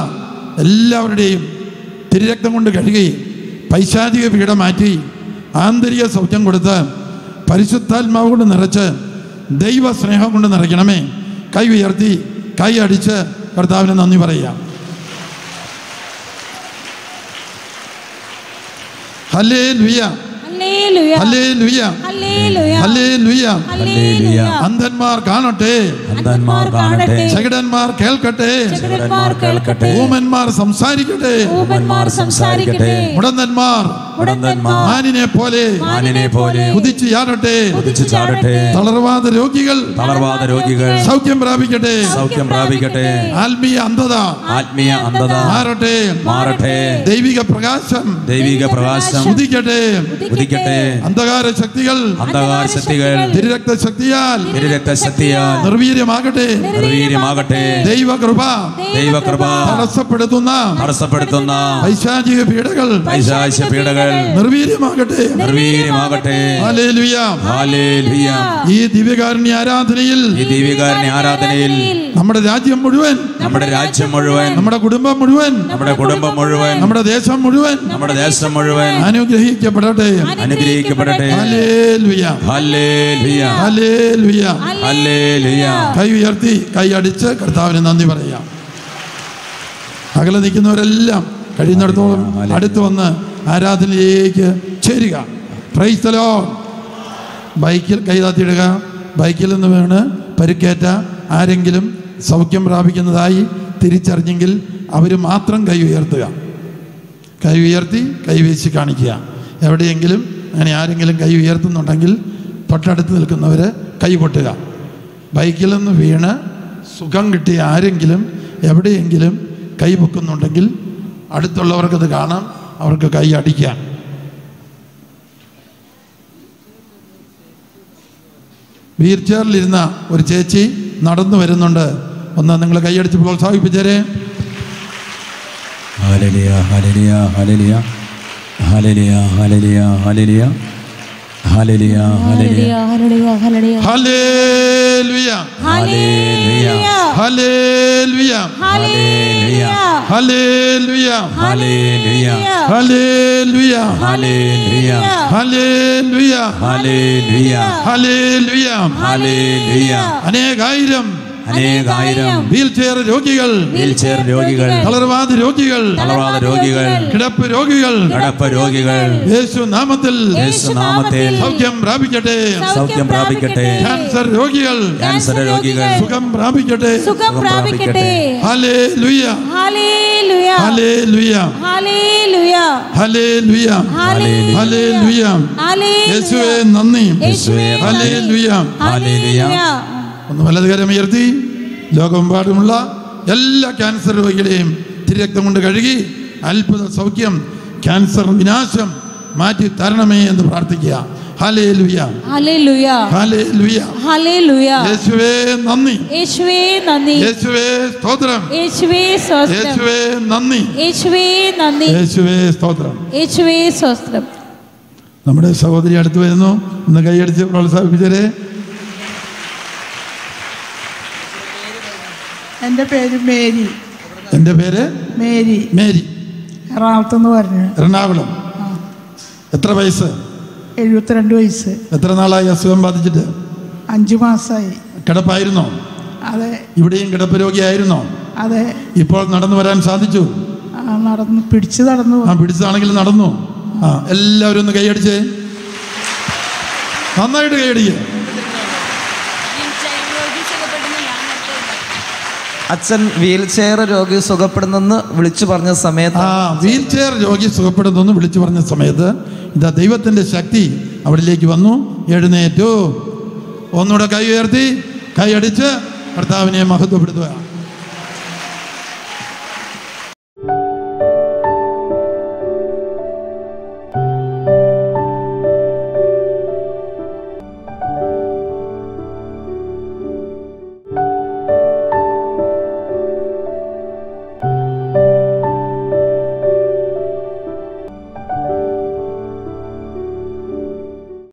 എല്ലാവരുടെയും തിരുരക്തം കൊണ്ട് കഴുകി പൈശാചിക പീഡ മാറ്റി ആന്തരിക സൗഖ്യം കൊടുത്ത് പരിശുദ്ധാത്മാവ് കൊണ്ട് നിറച്ച് ദൈവ സ്നേഹം കൊണ്ട് നിറയ്ക്കണമേ. കൈ ഉയർത്തി കൈ അടിച്ച് കർത്താവിന് നന്ദി പറയുക. ഹലേ ലുയ ഹല്ലേലൂയ ഹലേ ഹല്ലേലൂയ ഹല്ലേലൂയ അന്ധന്മാർ കാണട്ടെ അന്ധന്മാർ കാണട്ടെ ചകിടന്മാർ കേൾക്കട്ടെ ചകിടന്മാർ കേൾക്കട്ടെ ഊമന്മാർ സംസാരിക്കട്ടെ ഊമന്മാർ സംസാരിക്കട്ടെ മുടന്തന്മാർ മുടന്തന്മാർ മാനിനെ പോലെ മാനിനെ പോലെ കുതിച്ചു ചാടട്ടെ കുതിച്ചു ചാടട്ടെ തളർവാദ രോഗികൾ. തളർവാദ രോഗികൾ. സൗഖ്യം പ്രാപിക്കട്ടെ. സൗഖ്യം പ്രാപിക്കട്ടെ. ആത്മീയ അന്ധത. ആത്മീയ അന്ധത. മാറട്ടെ. മാറട്ടെ. ദൈവിക പ്രകാശം. ദൈവിക പ്രകാശം. ഉദിക്കട്ടെ. ഗ്രഹിക്കട്ടെ അന്ധകാര ശക്തികൾ അന്ധകാര ശക്തികൾ തിരുരക്ത ശക്തിയാൽ തിരുരക്തശക്തിയാൽ നിർവീര്യമാകട്ടെ. നിർവീര്യമാകട്ടെ. ദൈവകൃപ ദൈവകൃപ തടസ്സപ്പെടുത്തുന്ന തടസ്സപ്പെടുത്തുന്ന പൈശാചിക പീഡകൾ പൈശാചിക പീഡകൾ നിർവീര്യമാകട്ടെ. നിർവീര്യമാകട്ടെ. ഈ ദിവ്യകാരുണ്യ ആരാധനയിൽ ഈ ദിവ്യകാരുണ്യ ആരാധനയിൽ നമ്മുടെ രാജ്യം മുഴുവൻ നമ്മുടെ രാജ്യം മുഴുവൻ നമ്മുടെ കുടുംബം മുഴുവൻ നമ്മുടെ കുടുംബം മുഴുവൻ നമ്മുടെ ദേശം മുഴുവൻ നമ്മുടെ ദേശം മുഴുവൻ അനുഗ്രഹിക്കപ്പെടട്ടെ. അനുഗ്രഹിക്കപ്പെടട്ടെ. കൈ ഉയർത്തി കൈ അടിച്ച് കർത്താവിന് നന്ദി പറയാം. അകലെ നിൽക്കുന്നവരെല്ലാം കഴിയുന്നിടത്തോളം അടുത്ത് വന്ന് ആരാധനയിലേക്ക് ചേരുക. പ്രൈസ്തലോ ബൈക്കിൽ കൈതാത്തിയിടുക ബൈക്കിൽ നിന്ന് വീണ് പരുക്കേറ്റ ആരെങ്കിലും സൗഖ്യം പ്രാപിക്കുന്നതായി തിരിച്ചറിഞ്ഞെങ്കിൽ അവർ മാത്രം കൈ ഉയർത്തുക. കൈ ഉയർത്തി കൈവീശി കാണിക്കുക. എവിടെയെങ്കിലും അങ്ങനെ ആരെങ്കിലും കൈ ഉയർത്തുന്നുണ്ടെങ്കിൽ തൊട്ടടുത്ത് നിൽക്കുന്നവർ കൈ പൊട്ടുക. ബൈക്കിൽ നിന്ന് വീണ് സുഖം കിട്ടിയ ആരെങ്കിലും എവിടെയെങ്കിലും കൈ പൊക്കുന്നുണ്ടെങ്കിൽ അടുത്തുള്ളവർക്കത് കാണാം അവർക്ക് കൈ അടിക്കാം. വീൽ ചെയറിലിരുന്ന ഒരു ചേച്ചി നടന്നു വരുന്നുണ്ട്. ഒന്ന് നിങ്ങൾ കൈയടിച്ച് പ്രോത്സാഹിപ്പിച്ചേരേ. ഹലലിയ ഹലലിയ ഹല്ലേലൂയ ഹല്ലേലൂയ ഹലലിയ ഹലലിയ ഹലലിയ ഹലലിയ ഹലലിയ ഹലലിയ ഹലലിയ ഹലലിയ ഹലലിയ ഹലലിയ ഹലലിയ ഹലലിയ ഹലലിയ ഹലലിയ ഹലലിയ ഹല്ലേലൂയ ഹല്ലേലൂയ ഹല്ലേലൂയ അനേകായിരം അനേകായിരം വീൽ ചെയർ രോഗികൾ വീൽ ചെയർ രോഗികൾ തളർവാദ രോഗികൾ തളർവാദ രോഗികൾ കിടപ്പ് രോഗികൾ കിടപ്പ് രോഗികൾ. യേശു നാമത്തിൽ യേശുനാമത്തിൽ സൗഖ്യം പ്രാപിക്കട്ടെ. സൗഖ്യം പ്രാപിക്കട്ടെ. ക്യാൻസർ രോഗികൾ ക്യാൻസർ രോഗികൾ സുഖം പ്രാപിക്കട്ടെ. സുഖം പ്രാപിക്കട്ടെ. Hallelujah. Hallelujah. Hallelujah. Hallelujah. Hallelujah. Hallelujah. യേശുവേ നന്ദി. യേശുവേ ഹല്ലേലൂയ. ഹല്ലേലൂയ. ഒന്ന് വലതുകരം ഉയർത്തി. ലോകമെമ്പാടുമുള്ള എല്ലാ ക്യാൻസർ രോഗികളെയും തിരക്തം കൊണ്ട് കഴുകി അത്ഭുത സൗഖ്യം ക്യാൻസർ വിനാശം മാറ്റി തരണമേ എന്ന് പ്രാർത്ഥിക്കുക. നമ്മുടെ സഹോദരി അടുത്ത് വരുന്നു. ഒന്ന് കൈയടിച്ച് പ്രോത്സാഹിപ്പിച്ചേ എന്റെ പേര് മേരി. എന്റെ പേര് മേരി. മേരി. എറണാകുളത്തുനിന്ന് പറഞ്ഞു. എറണാകുളം. എത്ര വയസ്സ്? എഴുപത്തിരണ്ട് വയസ്സ്. എത്ര നാളായി അസുഖം ബാധിച്ചിട്ട്? അഞ്ചു മാസമായി കിടപ്പായിരുന്നോ? അതെ. ഇവിടെയും കിടപ്പ് രോഗിയായിരുന്നോ? അതെ. ഇപ്പോൾ നടന്നു വരാൻ സാധിച്ചു? നടന്നു പിടിച്ചു പിടിച്ച് നടന്നു ആ പിടിച്ചതാണെങ്കിൽ നടന്നു. ആ എല്ലാവരും ഒന്ന് കൈയടിച്ചേ. നന്നായിട്ട് കൈയടിക്കുക അച്ഛൻ വീൽ ചെയർ രോഗി സുഖപ്പെടുന്നെന്ന് വിളിച്ചു പറഞ്ഞ സമയത്ത് ആ വീൽ ചെയർ രോഗി സുഖപ്പെടുന്നെന്ന് വിളിച്ചു പറഞ്ഞ സമയത്ത് ഇതാ ദൈവത്തിന്റെ ശക്തി അവിടേക്ക് വന്നു. എഴുന്നേറ്റു. ഒന്നുകൂടെ കൈ ഉയർത്തി. കൈ അടിച്ച് കർത്താവിനെ മഹത്വപ്പെടുത്തുക.